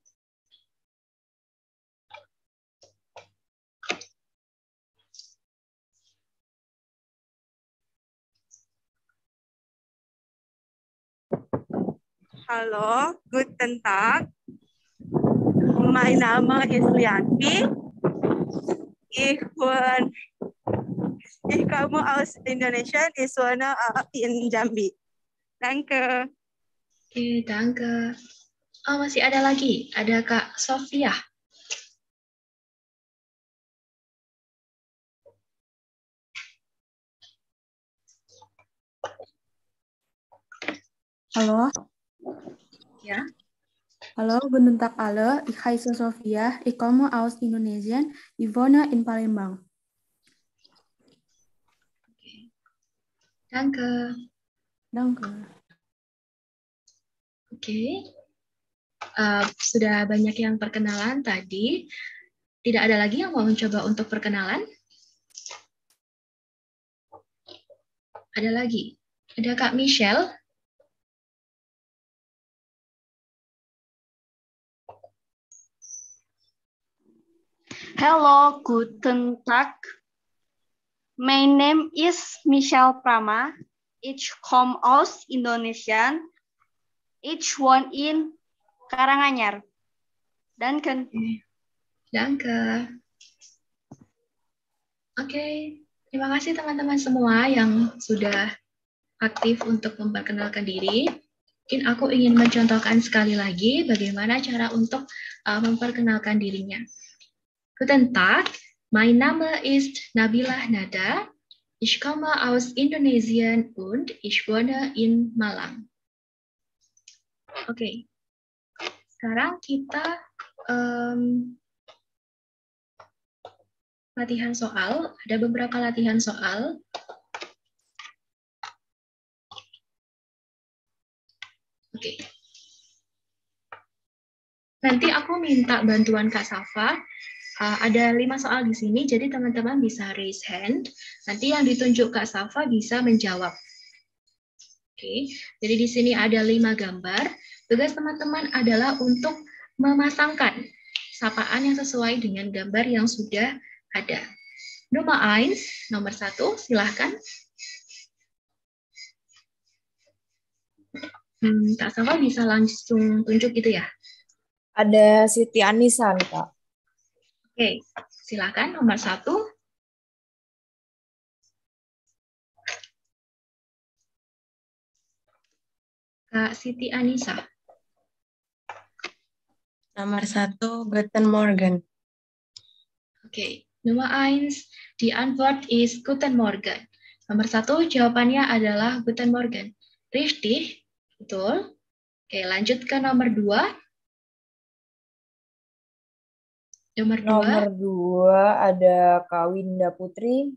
Hallo, guten Tag. mein Name ist Lianti. Ich wohne, ich komme aus Indonesia, ich wohne uh, in Jambi. Danke. Oke, danke. Oh, masih ada lagi. Ada Kak Sofia. Hallo. Ya. Hallo, guten Tag alle. Ich heiße Sophia. Ich komme aus Indonesien. Ich wohne in Palembang. Danke. Danke. Oke. Uh, sudah banyak yang perkenalan tadi. Tidak ada lagi yang mau mencoba untuk perkenalan? Ada lagi. Ada Kak Michelle. Hello, guten Tag. My name is Michelle Prama. Ich komme aus Indonesia. Ich wohne in Karanganyar. Danke. Danke. Oke, terima kasih teman-teman semua yang sudah aktif untuk memperkenalkan diri. Mungkin aku ingin mencontohkan sekali lagi bagaimana cara untuk uh, memperkenalkan dirinya. Guten Tag, mein Name ist Nabila Nada. Ich komme aus Indonesien und ich wohne in Malang. Oke, okay. sekarang kita um, latihan soal. Ada beberapa latihan soal. Oke. Okay. Nanti aku minta bantuan Kak Safa Uh, ada lima soal di sini, jadi teman-teman bisa raise hand. Nanti yang ditunjuk Kak Safa bisa menjawab. Oke, jadi di sini ada lima gambar. Tugas teman-teman adalah untuk memasangkan sapaan yang sesuai dengan gambar yang sudah ada. Nomor 1, nomor satu, silahkan. Hmm, Kak Safa bisa langsung tunjuk gitu ya? Ada Siti Anisan, Kak. Oke, silakan nomor satu. Kak Siti Anissa. Nomor satu, Guten Morgen. Oke, nomor eins, die Antwort ist Guten Morgen. Nomor satu, jawabannya adalah Guten Morgen. Richtig, betul. Oke, lanjut ke nomor dua. Nomor dua. Nomor dua ada Kak Winda Putri.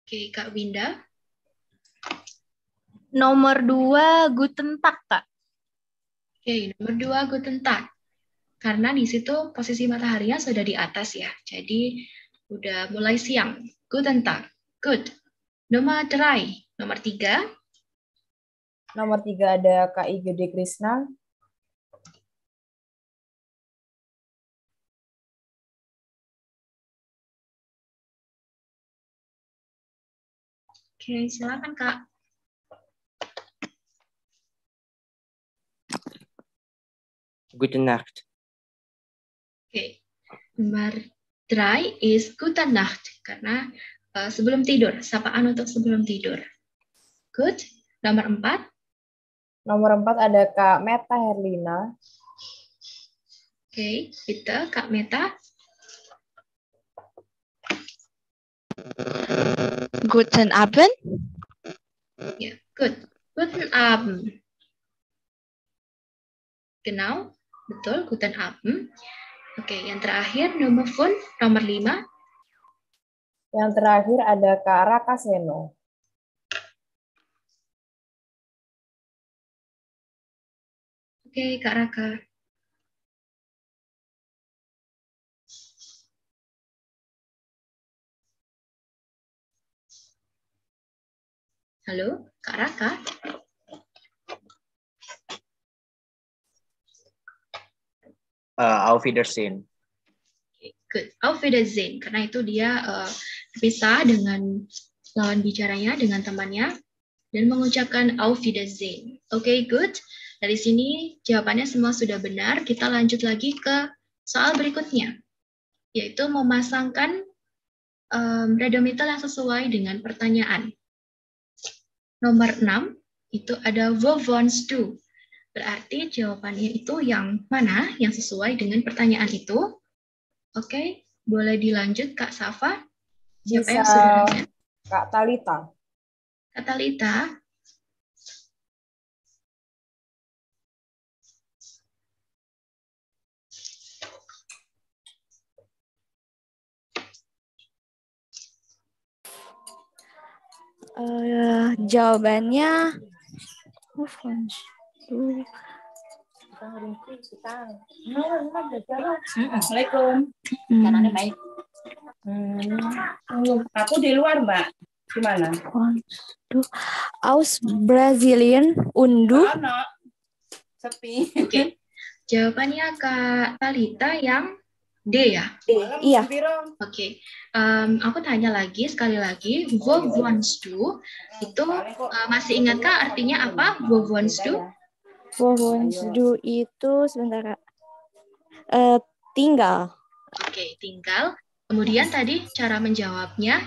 Oke, Kak Winda. Nomor dua Guten Tag, Kak. Oke, nomor dua Guten Tag. Karena di situ posisi mataharinya sudah di atas ya. Jadi udah mulai siang. Guten Tag. Good. Nomor try. Nomor tiga. Nomor tiga ada Kak Igede Krishna. Oke, silakan Kak. Gute Nacht. Oke, nomor try is Gute Nacht karena uh, sebelum tidur, sapaan untuk sebelum tidur. Good. Nomor empat. Nomor empat ada Kak Meta Herlina. Oke, okay, kita Kak Meta. Guten Abend. Ya, good. Guten Abend. Genau, betul, Guten Abend. Oke, yang terakhir nomor phone, nomor lima. Yang terakhir ada Kak Raka Seno. Oke, Kak Raka. Halo, Kak Raka? Uh, Auf Wiedersehen. Good. Auf Wiedersehen. Karena itu dia uh, berpisah dengan lawan bicaranya, dengan temannya, dan mengucapkan Auf Wiedersehen. Oke, okay, good. Dari sini jawabannya semua sudah benar. Kita lanjut lagi ke soal berikutnya, yaitu memasangkan um, radiometer yang sesuai dengan pertanyaan. Nomor 6 itu ada wants to. Berarti jawabannya itu yang mana yang sesuai dengan pertanyaan itu. Oke, boleh dilanjut Kak Safa. Siapa Bisa yang sudah? Kak Talita. Kak Talita. Eh, jawabannya move on to Assalamualaikum. Hmm. Baik. Hmm. Aku di luar, Mbak. Gimana? to aus Brazilian undu. Sepi. Oke. Jawabannya Kak Talita yang D ya? Iya. Oke. Em, aku tanya lagi sekali lagi, what wants to itu eh, masih ingatkah artinya apa? What wants to? Wants do itu sebentar Kak. Eh, tinggal Oke, tinggal. Kemudian tadi cara menjawabnya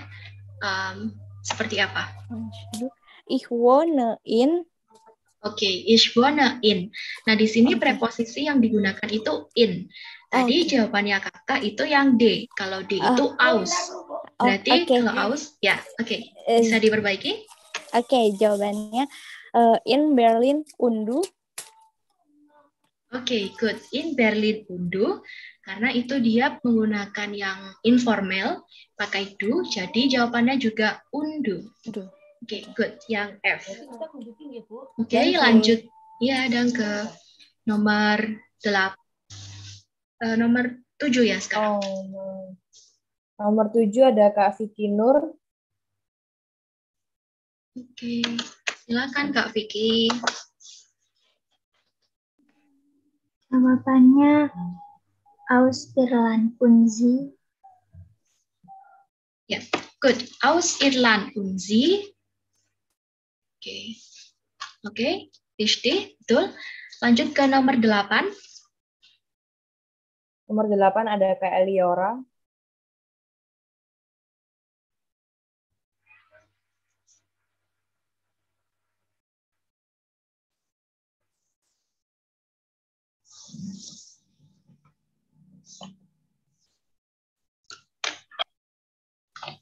em, seperti apa? ich wohne in Oke, ich wohne in. Nah, di sini preposisi yang digunakan itu in. Tadi jawabannya kakak itu yang D. Kalau D itu aus. Berarti oke. kalau aus, ya, oke. Bisa diperbaiki? Oke, jawabannya eh, in Berlin undu Oke, good. In Berlin Undu, karena itu dia menggunakan yang informal, pakai do, jadi jawabannya juga undu. Oke, good. Yang F. Oke, lanjut. Ya, dan ke nomor 8. Nomor 7 ya sekarang. Oh, nomor tujuh ada Kak Vicky Nur. Oke, silakan Kak Vicky. Jawabannya Auspirlan Unzi. Ya, good. Aus Irland Unzi. Oke. Oke, PhD, betul. Lanjut ke nomor 8. Nomor delapan ada Kak Eliora.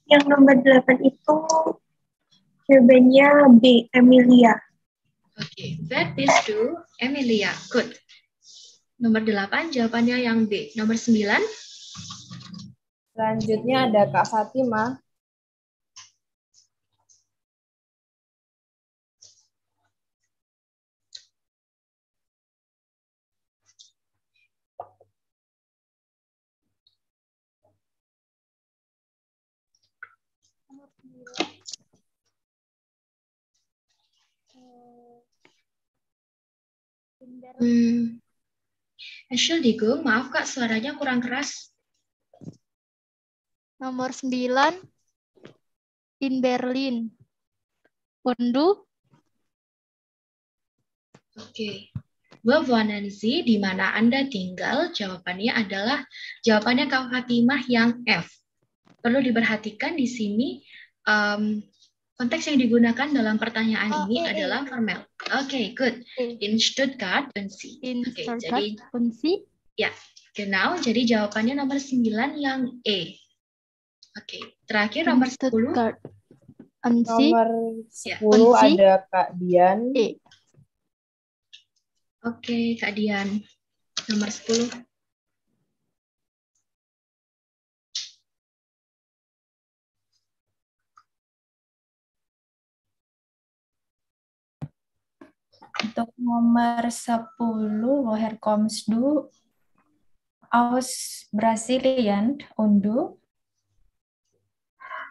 Yang nomor 8 itu jawabannya B, Emilia. Oke, that is to Emilia. Good. Nomor 8 jawabannya yang B. Nomor 9. Selanjutnya ada Kak Fatima. Hmm. Ashel Digo, maaf Kak, suaranya kurang keras. Nomor 9 in Berlin. Undu Oke. Wo wohnen Sie, di mana Anda tinggal? Jawabannya adalah jawabannya Kak Fatimah yang F. Perlu diperhatikan di sini em, konteks yang digunakan dalam pertanyaan Oh, ini eh, eh. adalah formal. Oke, good. In Stuttgart und Sie. Oke, Stuttgart jadi Sie. ya, genau. Jadi jawabannya nomor 9 yang E. Oke, terakhir nomor 10. und Sie. Nomor Ya. 10 Und Sie? ada Kak Dian. Oke, Kak Dian. Nomor 10. Untuk nomor 10, woher kommst du? Aus Brasilien und du?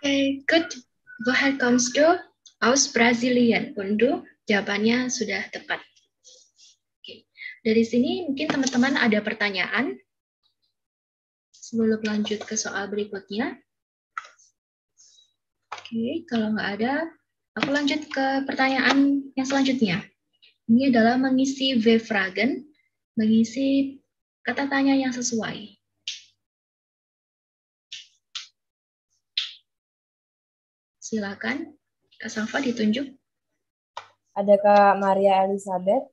Oke, good. Woher kommst du? Aus Brasilien. Undu, jawabannya sudah tepat. Oke. Dari sini mungkin teman-teman ada pertanyaan sebelum lanjut ke soal berikutnya. Oke, kalau nggak ada, aku lanjut ke pertanyaan yang selanjutnya. Ini adalah mengisi V-fragen, mengisi kata tanya yang sesuai. Silakan, Kak Safa ditunjuk. Ada Kak Maria Elizabeth.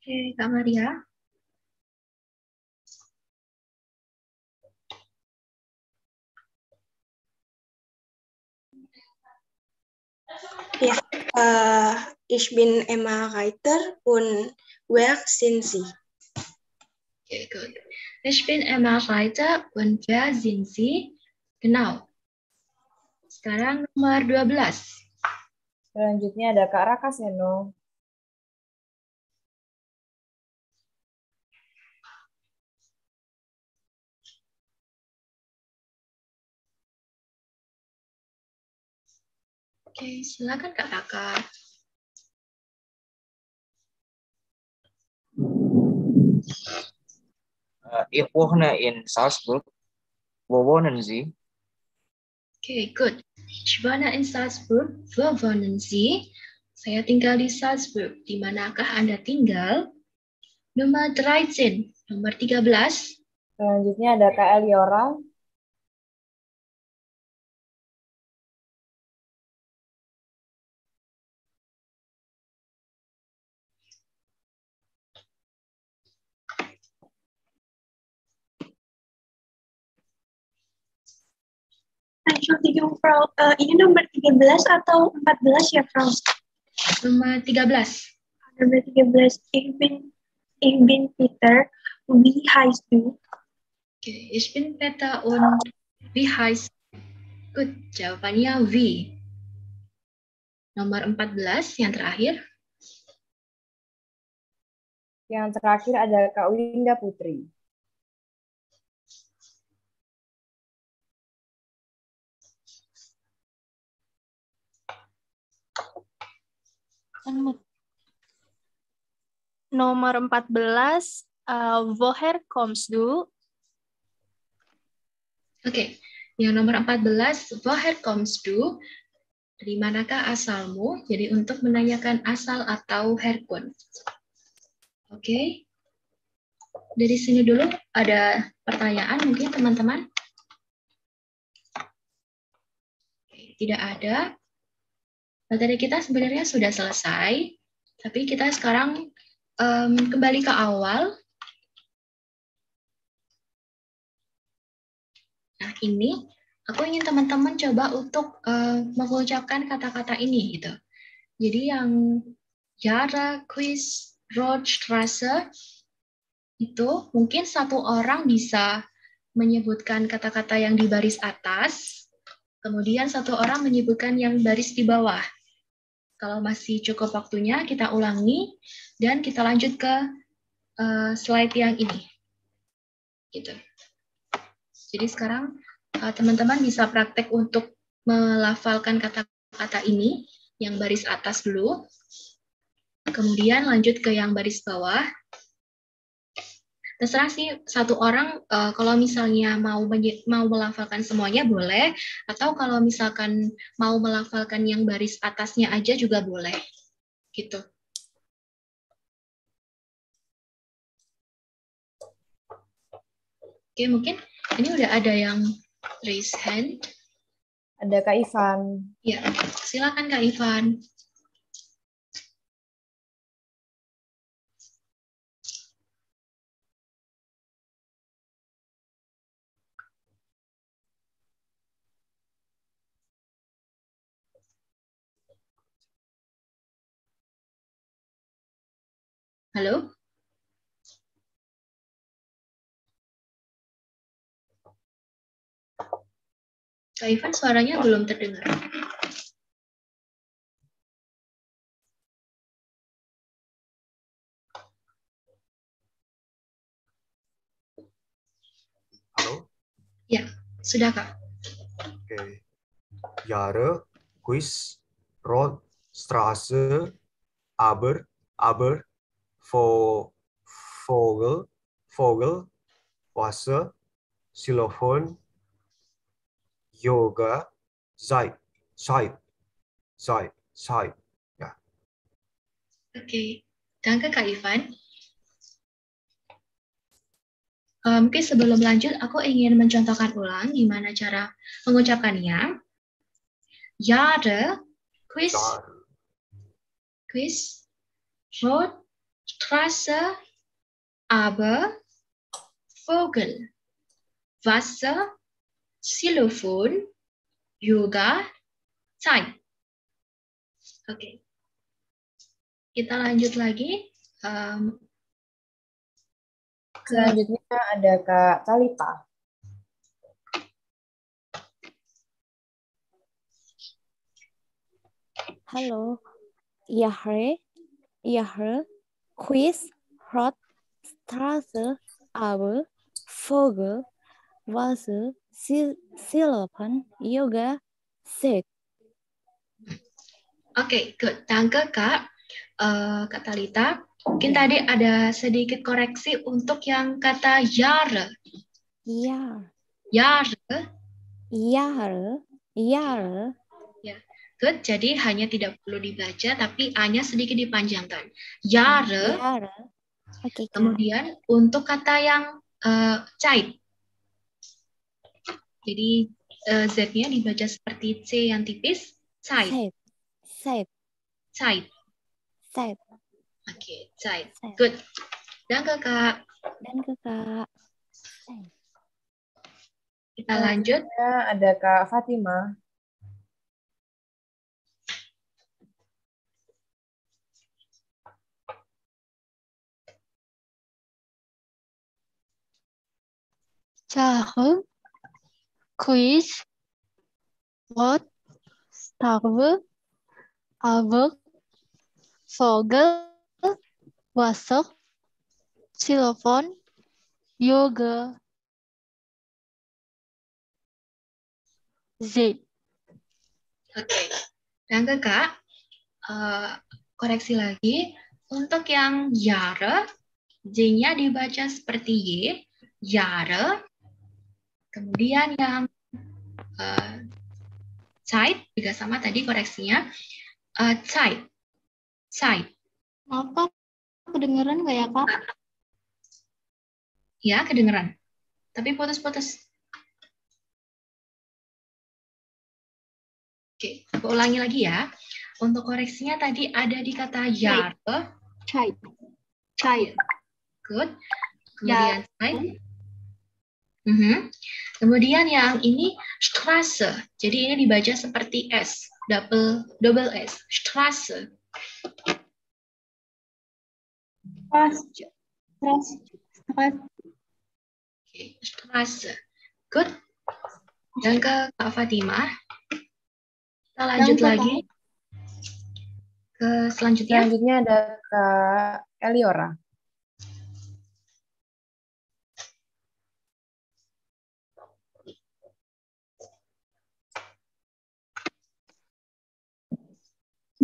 Oke, Kak Maria. Ja, äh, ich bin Emma Reiter und wer sind Sie? Okay, gut. Ich bin Emma Reiter und wer sind Sie? Genau. Sekarang nomor 12. Selanjutnya ada Kak Raka Oke, silakan Kak Raka. Ich wohne in Salzburg. Wo wohnen Sie? Oke, good. Ich wohne in Salzburg. Wo wohnen Sie? Saya tinggal di Salzburg. Di manakah Anda tinggal? Nomor 13. Nomor 13. Selanjutnya ada Kak Eliora. Frau. Eh, ini nomor 13 atau 14 ya, Frau? Nomor 13. Nomor 13. Ich bin, ich bin Peter. Wie heißt du? Oke, ich bin Peter und wie heißt Good, jawabannya V. Nomor 14 yang terakhir. Yang terakhir ada Kak Winda Putri. Nomor 14, uh, woher kommst du? Oke, yang nomor 14, woher kommst du? Dari manakah asalmu? Jadi untuk menanyakan asal atau Herkunft. Oke. Dari sini dulu ada pertanyaan mungkin teman-teman? Tidak ada. Materi kita sebenarnya sudah selesai, tapi kita sekarang em, kembali ke awal. Nah, ini aku ingin teman-teman coba untuk eh, mengucapkan kata-kata ini gitu. Jadi yang Yara, Quiz, Roach, Strasse itu mungkin satu orang bisa menyebutkan kata-kata yang di baris atas, kemudian satu orang menyebutkan yang baris di bawah. Kalau masih cukup waktunya, kita ulangi dan kita lanjut ke eh, slide yang ini. Gitu. Jadi sekarang eh, teman-teman bisa praktek untuk melafalkan kata-kata ini yang baris atas dulu. Kemudian lanjut ke yang baris bawah. Terserah sih satu orang eh, kalau misalnya mau mau melafalkan semuanya boleh atau kalau misalkan mau melafalkan yang baris atasnya aja juga boleh. Gitu. Oke, mungkin ini udah ada yang raise hand. Ada Kak Ivan. Ya, silakan Kak Ivan. Halo? Kak Ivan suaranya belum terdengar. Halo? Ya, sudah Kak. Oke. Jahre, Quiz, Rot, Straße, Aber, Aber, Vo, Vogel, Vogel, Wasser, Xylophon, Yoga, Zeit, Zeit, Zeit, Zeit. Ya. Oke, danke Kak Ivan. Eh, mungkin sebelum lanjut, aku ingin mencontohkan ulang gimana cara mengucapkannya. Jahre, Quiz, Quiz, Rot, Straße, Aber, Vogel, Wasser, Xylophon, Yoga, Zeit. Oke. Kita lanjut lagi. Um, Selanjutnya ada Kak Talita. Hallo. Jahre, Jahre, Quiz, Rot, Straße, Aber, Vogel, Wasser, Sil Silapan, Yoga, Set. Oke, good. Danke Kak. Eh, Kak Talita. Mungkin tadi ada sedikit koreksi untuk yang kata Jahre. Ja, Jahre. Jahre, Jahre, Good. Jadi hanya tidak perlu dibaca, tapi A-nya sedikit dipanjangkan. Jahre. Oke, Kak. Kemudian untuk kata yang eh, Zeit. Jadi eh, Z-nya dibaca seperti C yang tipis. Set, set, Zeit. set. Oke, Zeit. Good. Danke Kak. Dan kakak. Kita lanjut. Ada Kak Fatima. Jahre, Quiz, Rot, Starve, Aber, Vogel, Wasser, Xylophon, Yoga, Z. Oke, danke Kak. Eh, koreksi lagi. Untuk yang Jahre, J-nya dibaca seperti Y. Jahre. Kemudian yang eh, Zeit, juga sama tadi koreksinya. Zeit. Zeit. Maaf Kak, kedengeran nggak ya Kak? Ya, kedengeran. Tapi putus-putus. Oke, aku ulangi lagi ya. Untuk koreksinya tadi ada di kata Jahre. Zeit. Zeit. Good. Kemudian Zeit. Mhm. Kemudian yang ini Straße. Jadi ini dibaca seperti S, double double S. Straße. Straße. Oke, Straße. Good. Dan ke Kak Fatimah. Kita lanjut Danke, lagi ke selanjutnya. Selanjutnya ada Kak Eliora.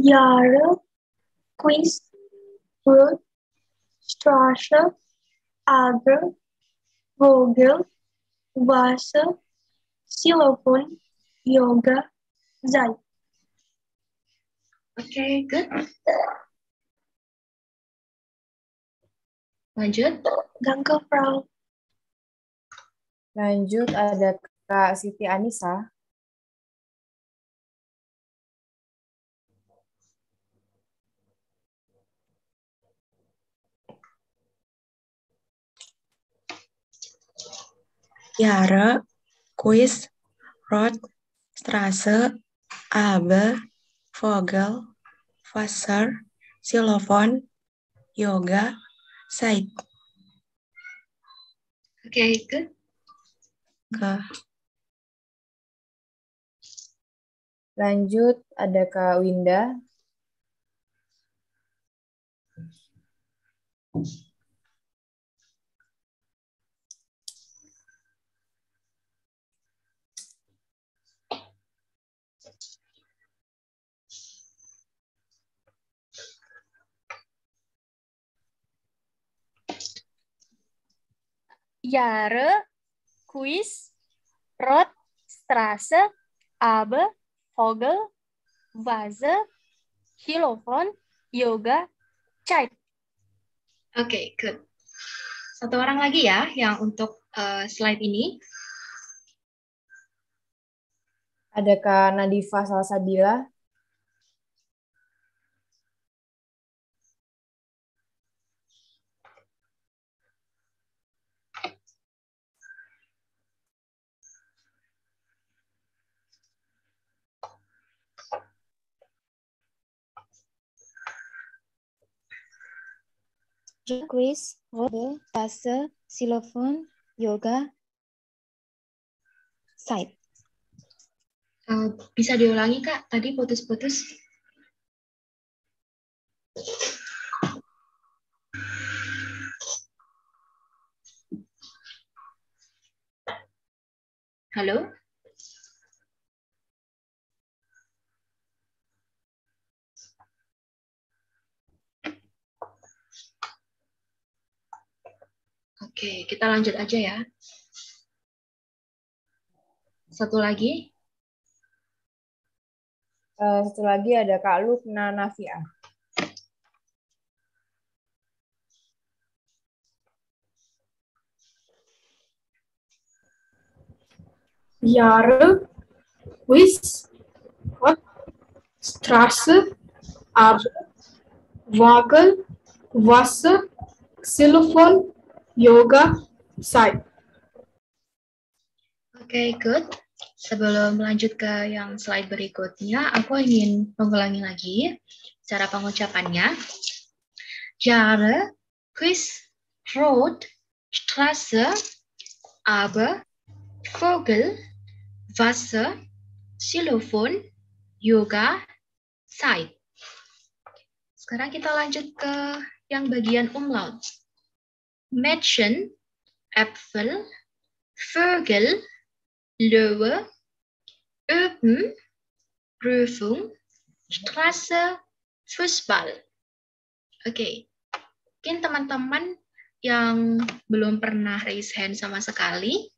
Jahre, Quiz, Rot, Straße, Aber, Vogel, Wasser, Xylophon, Yoga, Zeit. Oke, good. Lanjut. Danke, Frau. Lanjut ada Kak Siti Anissa. Jahre, Quiz, Rot, Straße, Aber, Vogel, Wasser, Xylophon, Yoga, Zeit. Oke, good. Ke Lanjut ada Kak Winda. Jahre, Quiz, Rot, Straße, Aber, Vogel, Vase, xylophone, yoga, chait. Oke, good. Satu orang lagi ya yang untuk uh, slide ini. Ada Kak Nadifa Salsabila. Quiz, robe, tasse, xylophone, yoga, side. Uh, bisa diulangi kak? Tadi putus-putus. Halo? Oke, kita lanjut aja ya. Satu lagi. Uh, satu lagi ada Kak Lukna Nafia. Jahre, Quiz, Gott, Straße, Aber, Wagel, Wasser, Xylophon, Yoga, Side. Oke, okay, good. Sebelum lanjut ke yang slide berikutnya, aku ingin mengulangi lagi cara pengucapannya. Jahre, Quiz, Rot, Straße, Aber, Vogel, Wasser, Xylophon, Yoga, Side. Sekarang kita lanjut ke yang bagian umlaut. Mädchen, Äpfel, Vögel, Löwe, Öpen, Prüfung, Straße, Fußball. Oke, okay. mungkin teman-teman yang belum pernah raise hand sama sekali,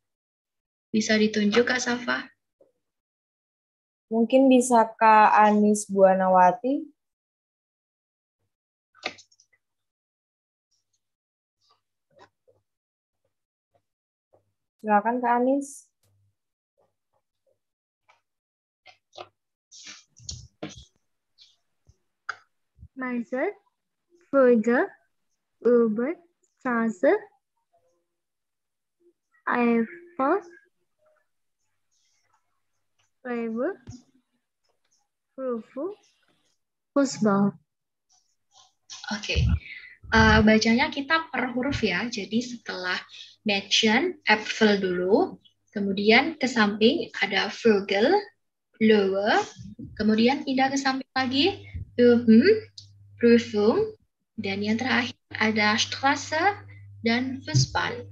bisa ditunjuk Kak Safa? Mungkin bisa Kak Anis Buanawati. Silakan Kak Anis. Meiser, Vögel, Uber, Straße, Eiffel, Rewe, Rufu, Fußball. Oke, okay. uh, bacanya kita per huruf ya. Jadi setelah mention Apfel dulu, kemudian ke samping ada Vögel, Löwe, kemudian pindah ke samping lagi, Prüfung, dan yang terakhir ada Straße dan Fußball.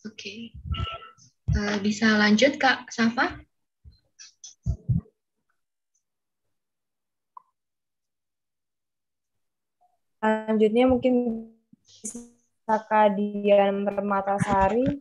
Oke, okay. uh, bisa lanjut Kak Safa? Selanjutnya mungkin bisa Kak Dian Permatasari.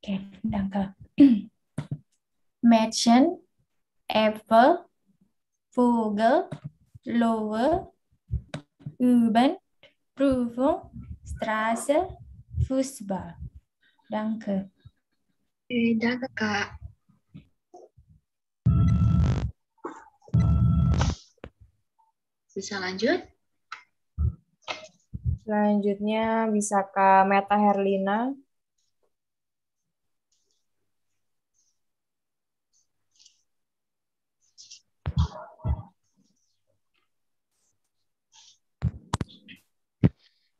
Oke, danke. Mädchen, Äpfel, Vogel, Lowe, Üben, Prüfung, Straße, Fußball. Danke. Oke, danke Kak. Bisa lanjut? Selanjutnya bisa ke Meta Herlina.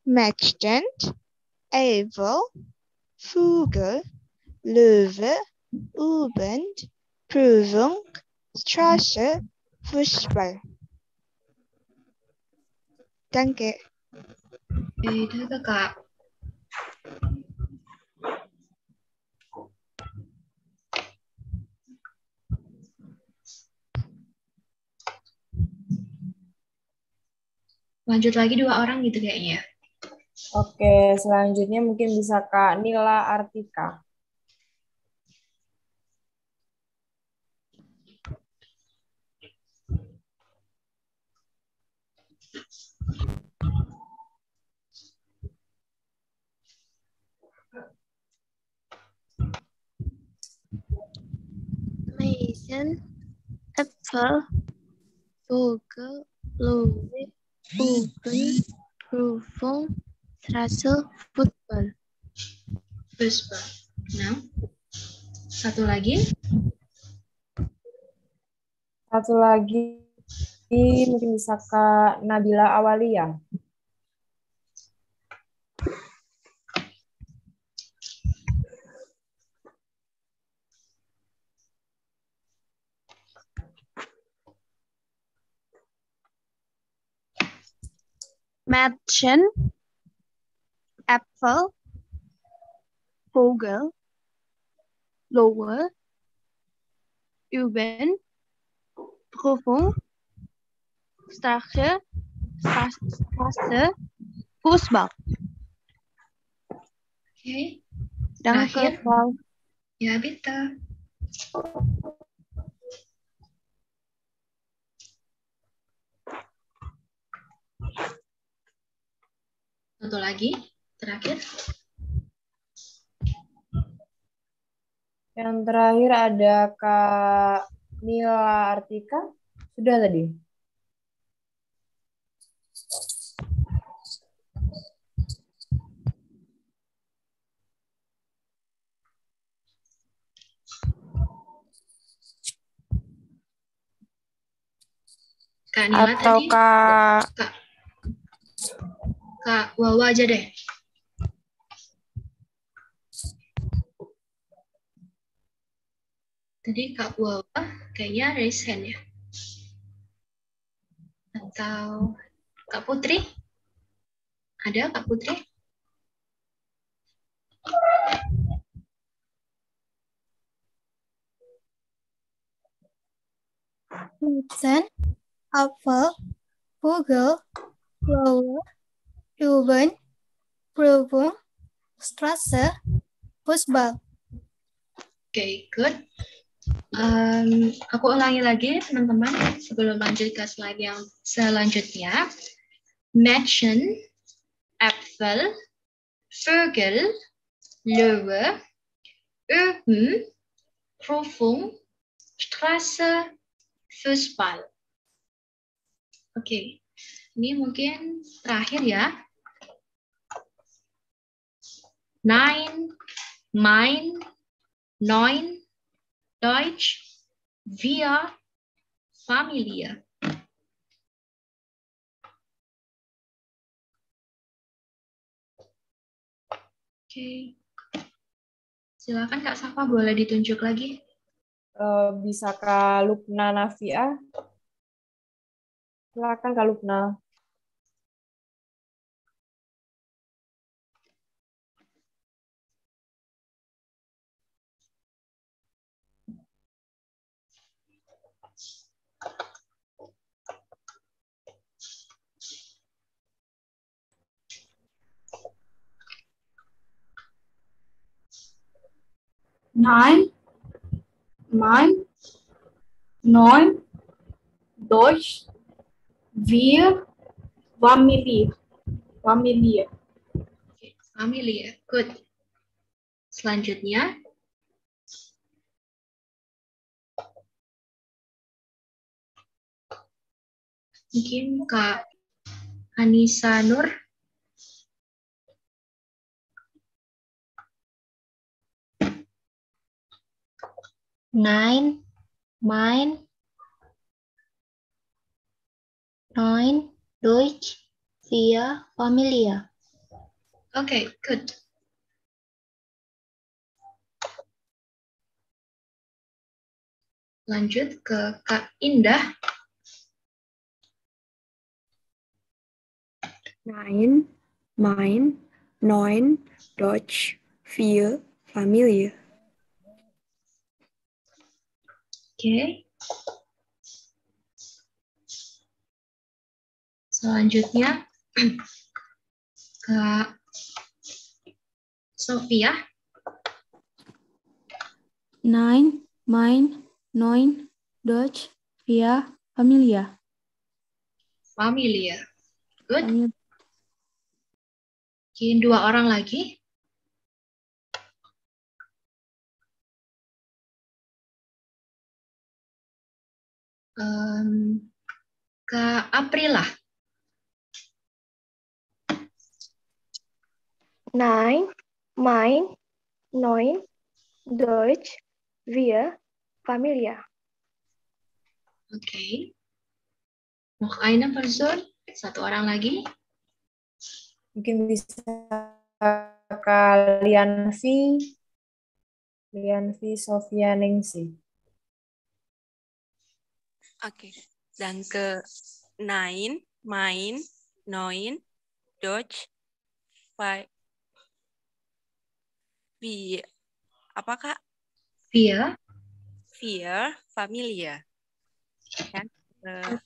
merchant, Evel, Fugel, Löwe, Ubend, Prüfung, Strasse, Fußball. Danke. Beda kakak. Lanjut lagi dua orang gitu kayaknya. Ya. Oke, selanjutnya mungkin bisa Kak Nila Artika. Mason, Apfel, Vogel, Lowe, Uben, Proefung, Strassel, Football. Fußball. Nah, satu lagi. Satu lagi mungkin bisa Kak Nabila Awalia. Mädchen, Äpfel, Vogel, Lohe, Üben, Prüfung, Strache, Straße, Fußball. Oke. Danke, Terakhir. Frau. Ya, bitte. Satu lagi, terakhir. Yang terakhir ada Kak Nila Artika. Sudah tadi? Kak Nila Atau tadi. Kak Kak, Kak Wawa aja deh. Tadi Kak Wawa kayaknya raise hand ya. Atau Kak Putri? Ada Kak Putri? Mädchen, Apfel, Vogel, Lohe, Üben, Prüfung, Straße, Fußball. Oke, good. Em, aku ulangi lagi, teman-teman, sebelum lanjut ke slide yang selanjutnya. Mädchen, Äpfel, Vögel, Löwe, Öben, Prüfung, Straße, Fußball. Oke, ini mungkin terakhir ya. Nine, mein, neun, Deutsch, wir, Familie. Oke. Silakan Kak Safa boleh ditunjuk lagi. eh, bisa Kak Lukna Nafia. Silakan Kak Lukna. Nein, mein, neun, Deutsch, wir, Familie. Familie. Familie. Good. Selanjutnya. Mungkin Kak Anissa Nur. Nine, mein, neun, Deutsch, vier, Familie. Oke, good. Lanjut ke Kak Indah. Nein, mein, neun, Deutsch, vier, Familie. Oke. Selanjutnya, Kak Sofia. Nine, mine, neun, Deutsch, via, familia. Familia. Good. Mungkin dua orang lagi. Um, Kak Aprila. Nine, mine, neun, Deutsch, wir, Familia. Oke. Noch eine Person? Satu orang lagi. Mungkin bisa kalian V. Lian V. Sofia Ningsi. Oke. Dan ke nine, main, neun, Deutsch, five, Vi, apa kak? Via. Via Familia. Uh,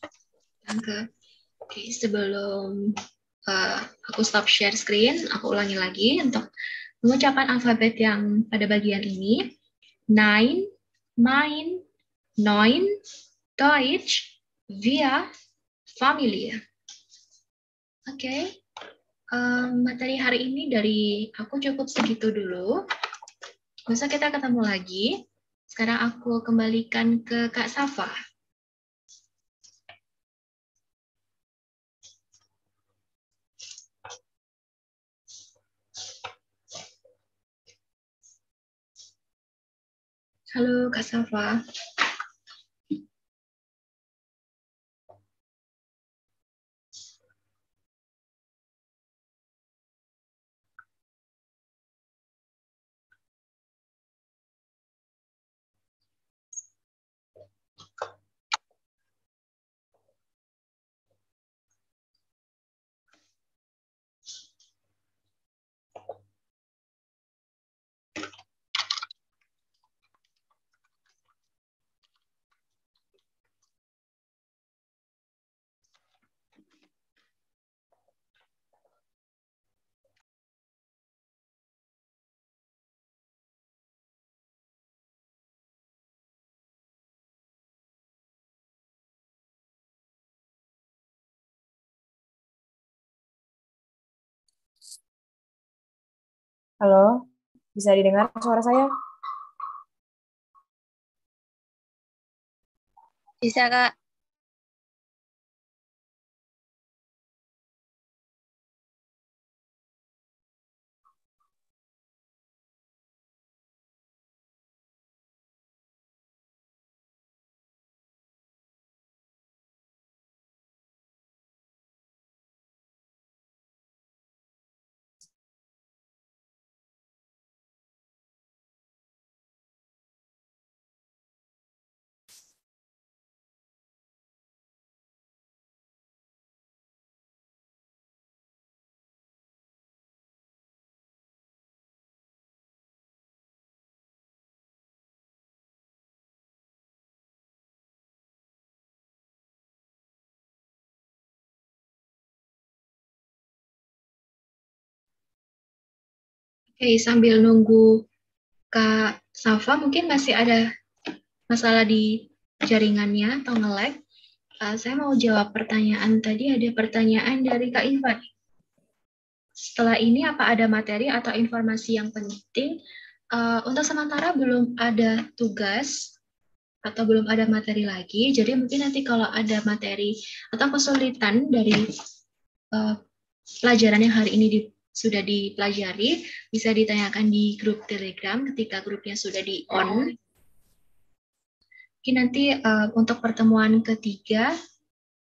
Danke. Oke, sebelum uh, aku stop share screen, aku ulangi lagi untuk pengucapan alfabet yang pada bagian ini. Nine, mein, neun, Deutsch, wir, Familie. Oke, okay. um, materi hari ini dari aku cukup segitu dulu. Bisa kita ketemu lagi. Sekarang aku kembalikan ke Kak Safa. Halo Kak Safa. Halo, bisa didengar suara saya? Bisa, Kak. Oke, sambil nunggu Kak Safa, mungkin masih ada masalah di jaringannya atau nge-lag. Uh, saya mau jawab pertanyaan tadi, ada pertanyaan dari Kak Ivan. Setelah ini apa ada materi atau informasi yang penting? Uh, untuk sementara belum ada tugas atau belum ada materi lagi, jadi mungkin nanti kalau ada materi atau kesulitan dari uh, pelajaran yang hari ini di sudah dipelajari, bisa ditanyakan di grup Telegram ketika grupnya sudah di on. Mungkin nanti uh, untuk pertemuan ketiga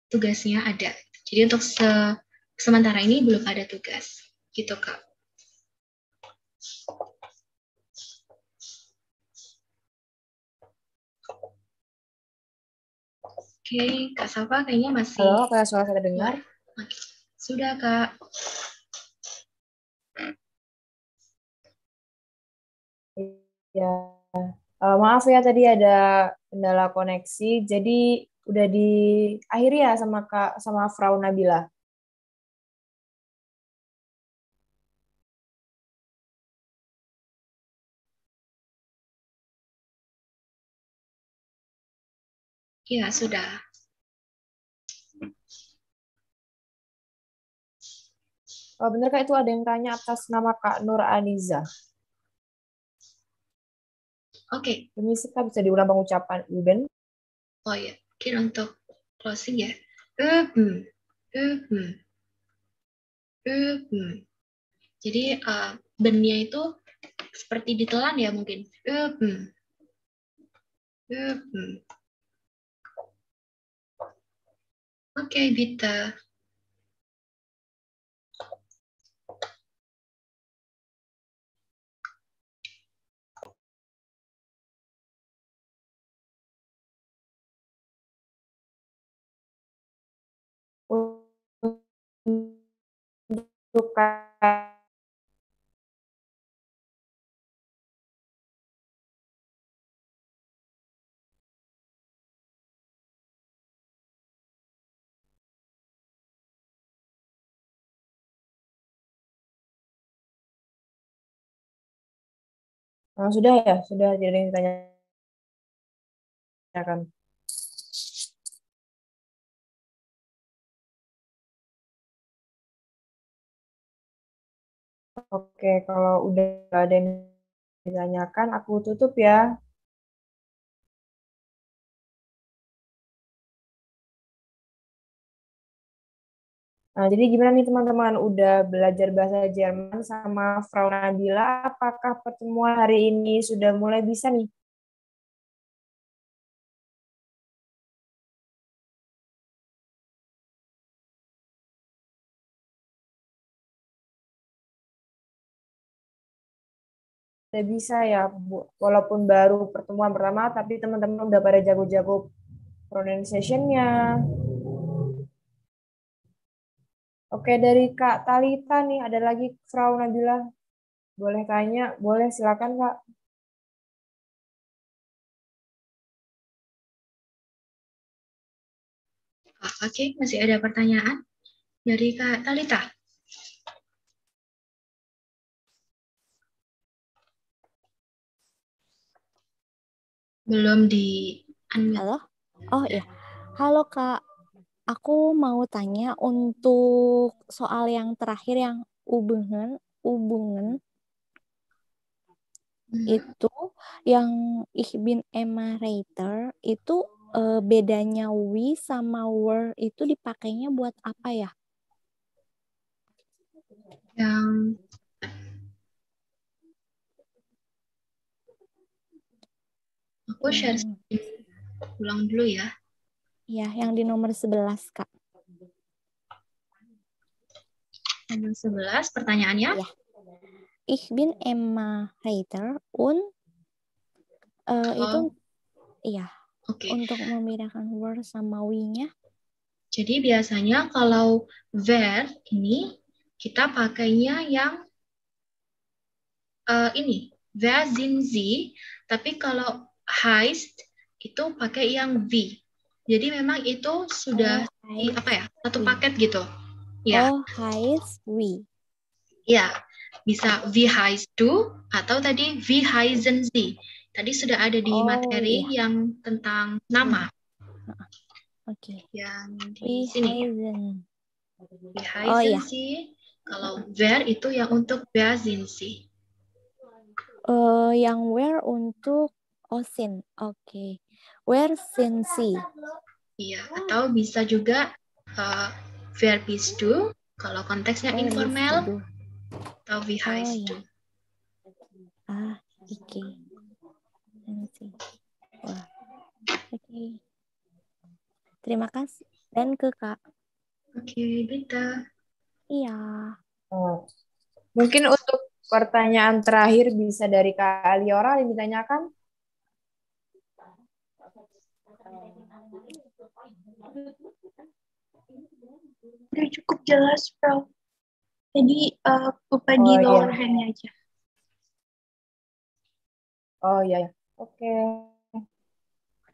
tugasnya ada. Jadi untuk se sementara ini belum ada tugas. Gitu, Kak. Oke, Kak Safa kayaknya masih... Halo, Kak suara saya dengar? Sudah, Kak. Maaf ya tadi ada kendala koneksi. Jadi udah diakhiri ya sama Kak sama Frau Nabila. Ya, sudah. Oh, bener Kak itu ada yang tanya atas nama Kak Nur Aniza. Oke. Permisi Kak bisa diulang pengucapan Uben. Oh ya, mungkin untuk closing ya. Ubm, ubm, ubm. Jadi uh, bennya itu seperti ditelan ya mungkin. Ubm, ubm. Oke, Bita. Ah, sudah ya, sudah yang ditanyakan. Oke, kalau udah ada yang ditanyakan, aku tutup ya. Nah, jadi gimana nih teman-teman? Udah belajar bahasa Jerman sama Frau Nabila? Apakah pertemuan hari ini sudah mulai bisa nih? Udah bisa ya, Bu. Walaupun baru pertemuan pertama, tapi teman-teman udah pada jago-jago pronunciation-nya. Oke, dari Kak Talita nih, ada lagi Frau Nabila. Boleh tanya? Boleh, silakan Kak. Ah, Oke, masih ada pertanyaan dari Kak Talita. Belum di Halo? Oh iya. Halo Kak. Aku mau tanya untuk soal yang terakhir yang hubungan hubungan itu yang ich bin Emma Reiter itu eh, bedanya we sama were itu dipakainya buat apa ya? Yang aku share Yang screen ulang dulu ya. ya yang di nomor 11 Kak. Nomor 11 pertanyaannya. Ya. Ich bin Emma Reiter und eh, itu Oh, iya Oke. untuk membedakan were sama we-nya. Jadi biasanya kalau where ini kita pakainya yang eh, ini wer sind Sie, tapi kalau heißt itu pakai yang V. Jadi memang itu sudah di apa ya satu paket gitu. Ya, Oh, heißt we. ya bisa wie heißt du atau tadi wie heißen Sie. Tadi sudah ada di Oh, materi iya. yang tentang nama Oke. yang di sini. heißen. Wie Oh iya. Sie? Kalau wer itu yang untuk sind Sie. Eh, yang where untuk osin. Oke. Where sind Sie? Iya, atau bisa juga uh, wer bist du? Kalau konteksnya Where bist informal atau wie Oh ya. du? Ah, oke. Sind Sie. Wah. Oke. Terima kasih. Dan ke Kak. Oke, Bita. Iya. Oh. Mungkin untuk pertanyaan terakhir bisa dari Kak Aliora yang ditanyakan. Udah cukup jelas, Prof. Jadi uh, lupa di Oh, iya. lower hand aja. Oh iya, ya. Oke.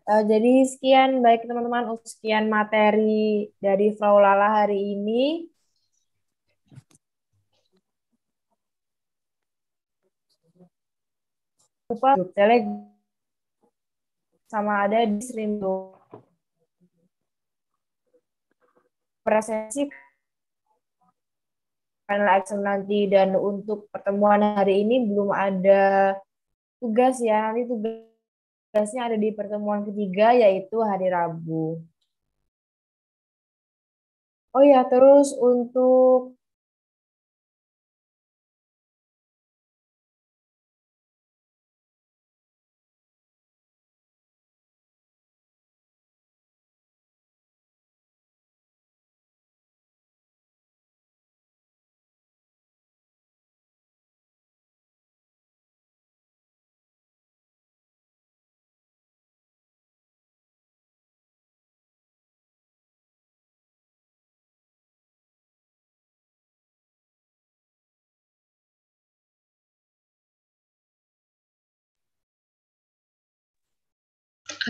Uh, jadi sekian baik teman-teman, sekian materi dari Frau Lala hari ini. Lupa Telegram sama ada di Srindo. Presensi final action nanti dan untuk pertemuan hari ini belum ada tugas ya. Nanti tugas tugasnya ada di pertemuan ketiga yaitu hari Rabu. Oh ya, terus untuk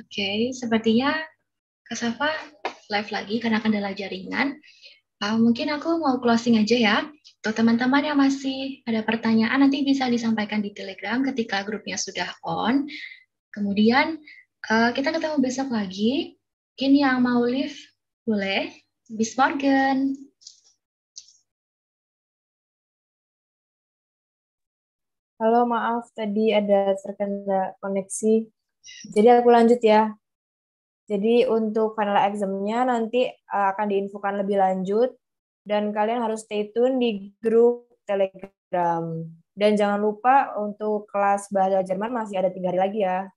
okay, sepertinya Kak Safa live lagi karena kendala jaringan. Uh, mungkin aku mau closing aja ya. Untuk teman-teman yang masih ada pertanyaan, nanti bisa disampaikan di Telegram ketika grupnya sudah on. Kemudian uh, kita ketemu besok lagi. Mungkin yang mau live boleh. Bis Morgan. Halo, maaf tadi ada terkendala koneksi. Jadi aku lanjut ya. Jadi untuk final examnya nanti uh, akan diinfokan lebih lanjut dan kalian harus stay tune di grup Telegram. Dan jangan lupa untuk kelas bahasa Jerman masih ada tiga hari lagi ya.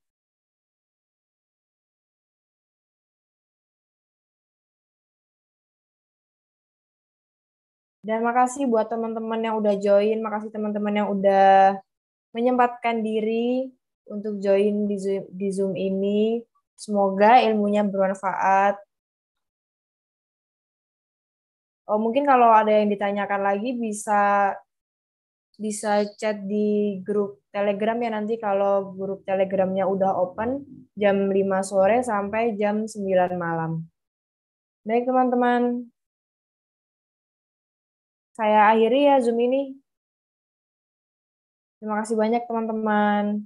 Dan makasih buat teman-teman yang udah join, makasih teman-teman yang udah menyempatkan diri untuk join di Zoom, di Zoom ini. Semoga ilmunya bermanfaat. Oh, mungkin kalau ada yang ditanyakan lagi bisa bisa chat di grup Telegram ya nanti kalau grup Telegramnya udah open jam 5 sore sampai jam 9 malam. Baik teman-teman. Saya akhiri ya Zoom ini. Terima kasih banyak teman-teman.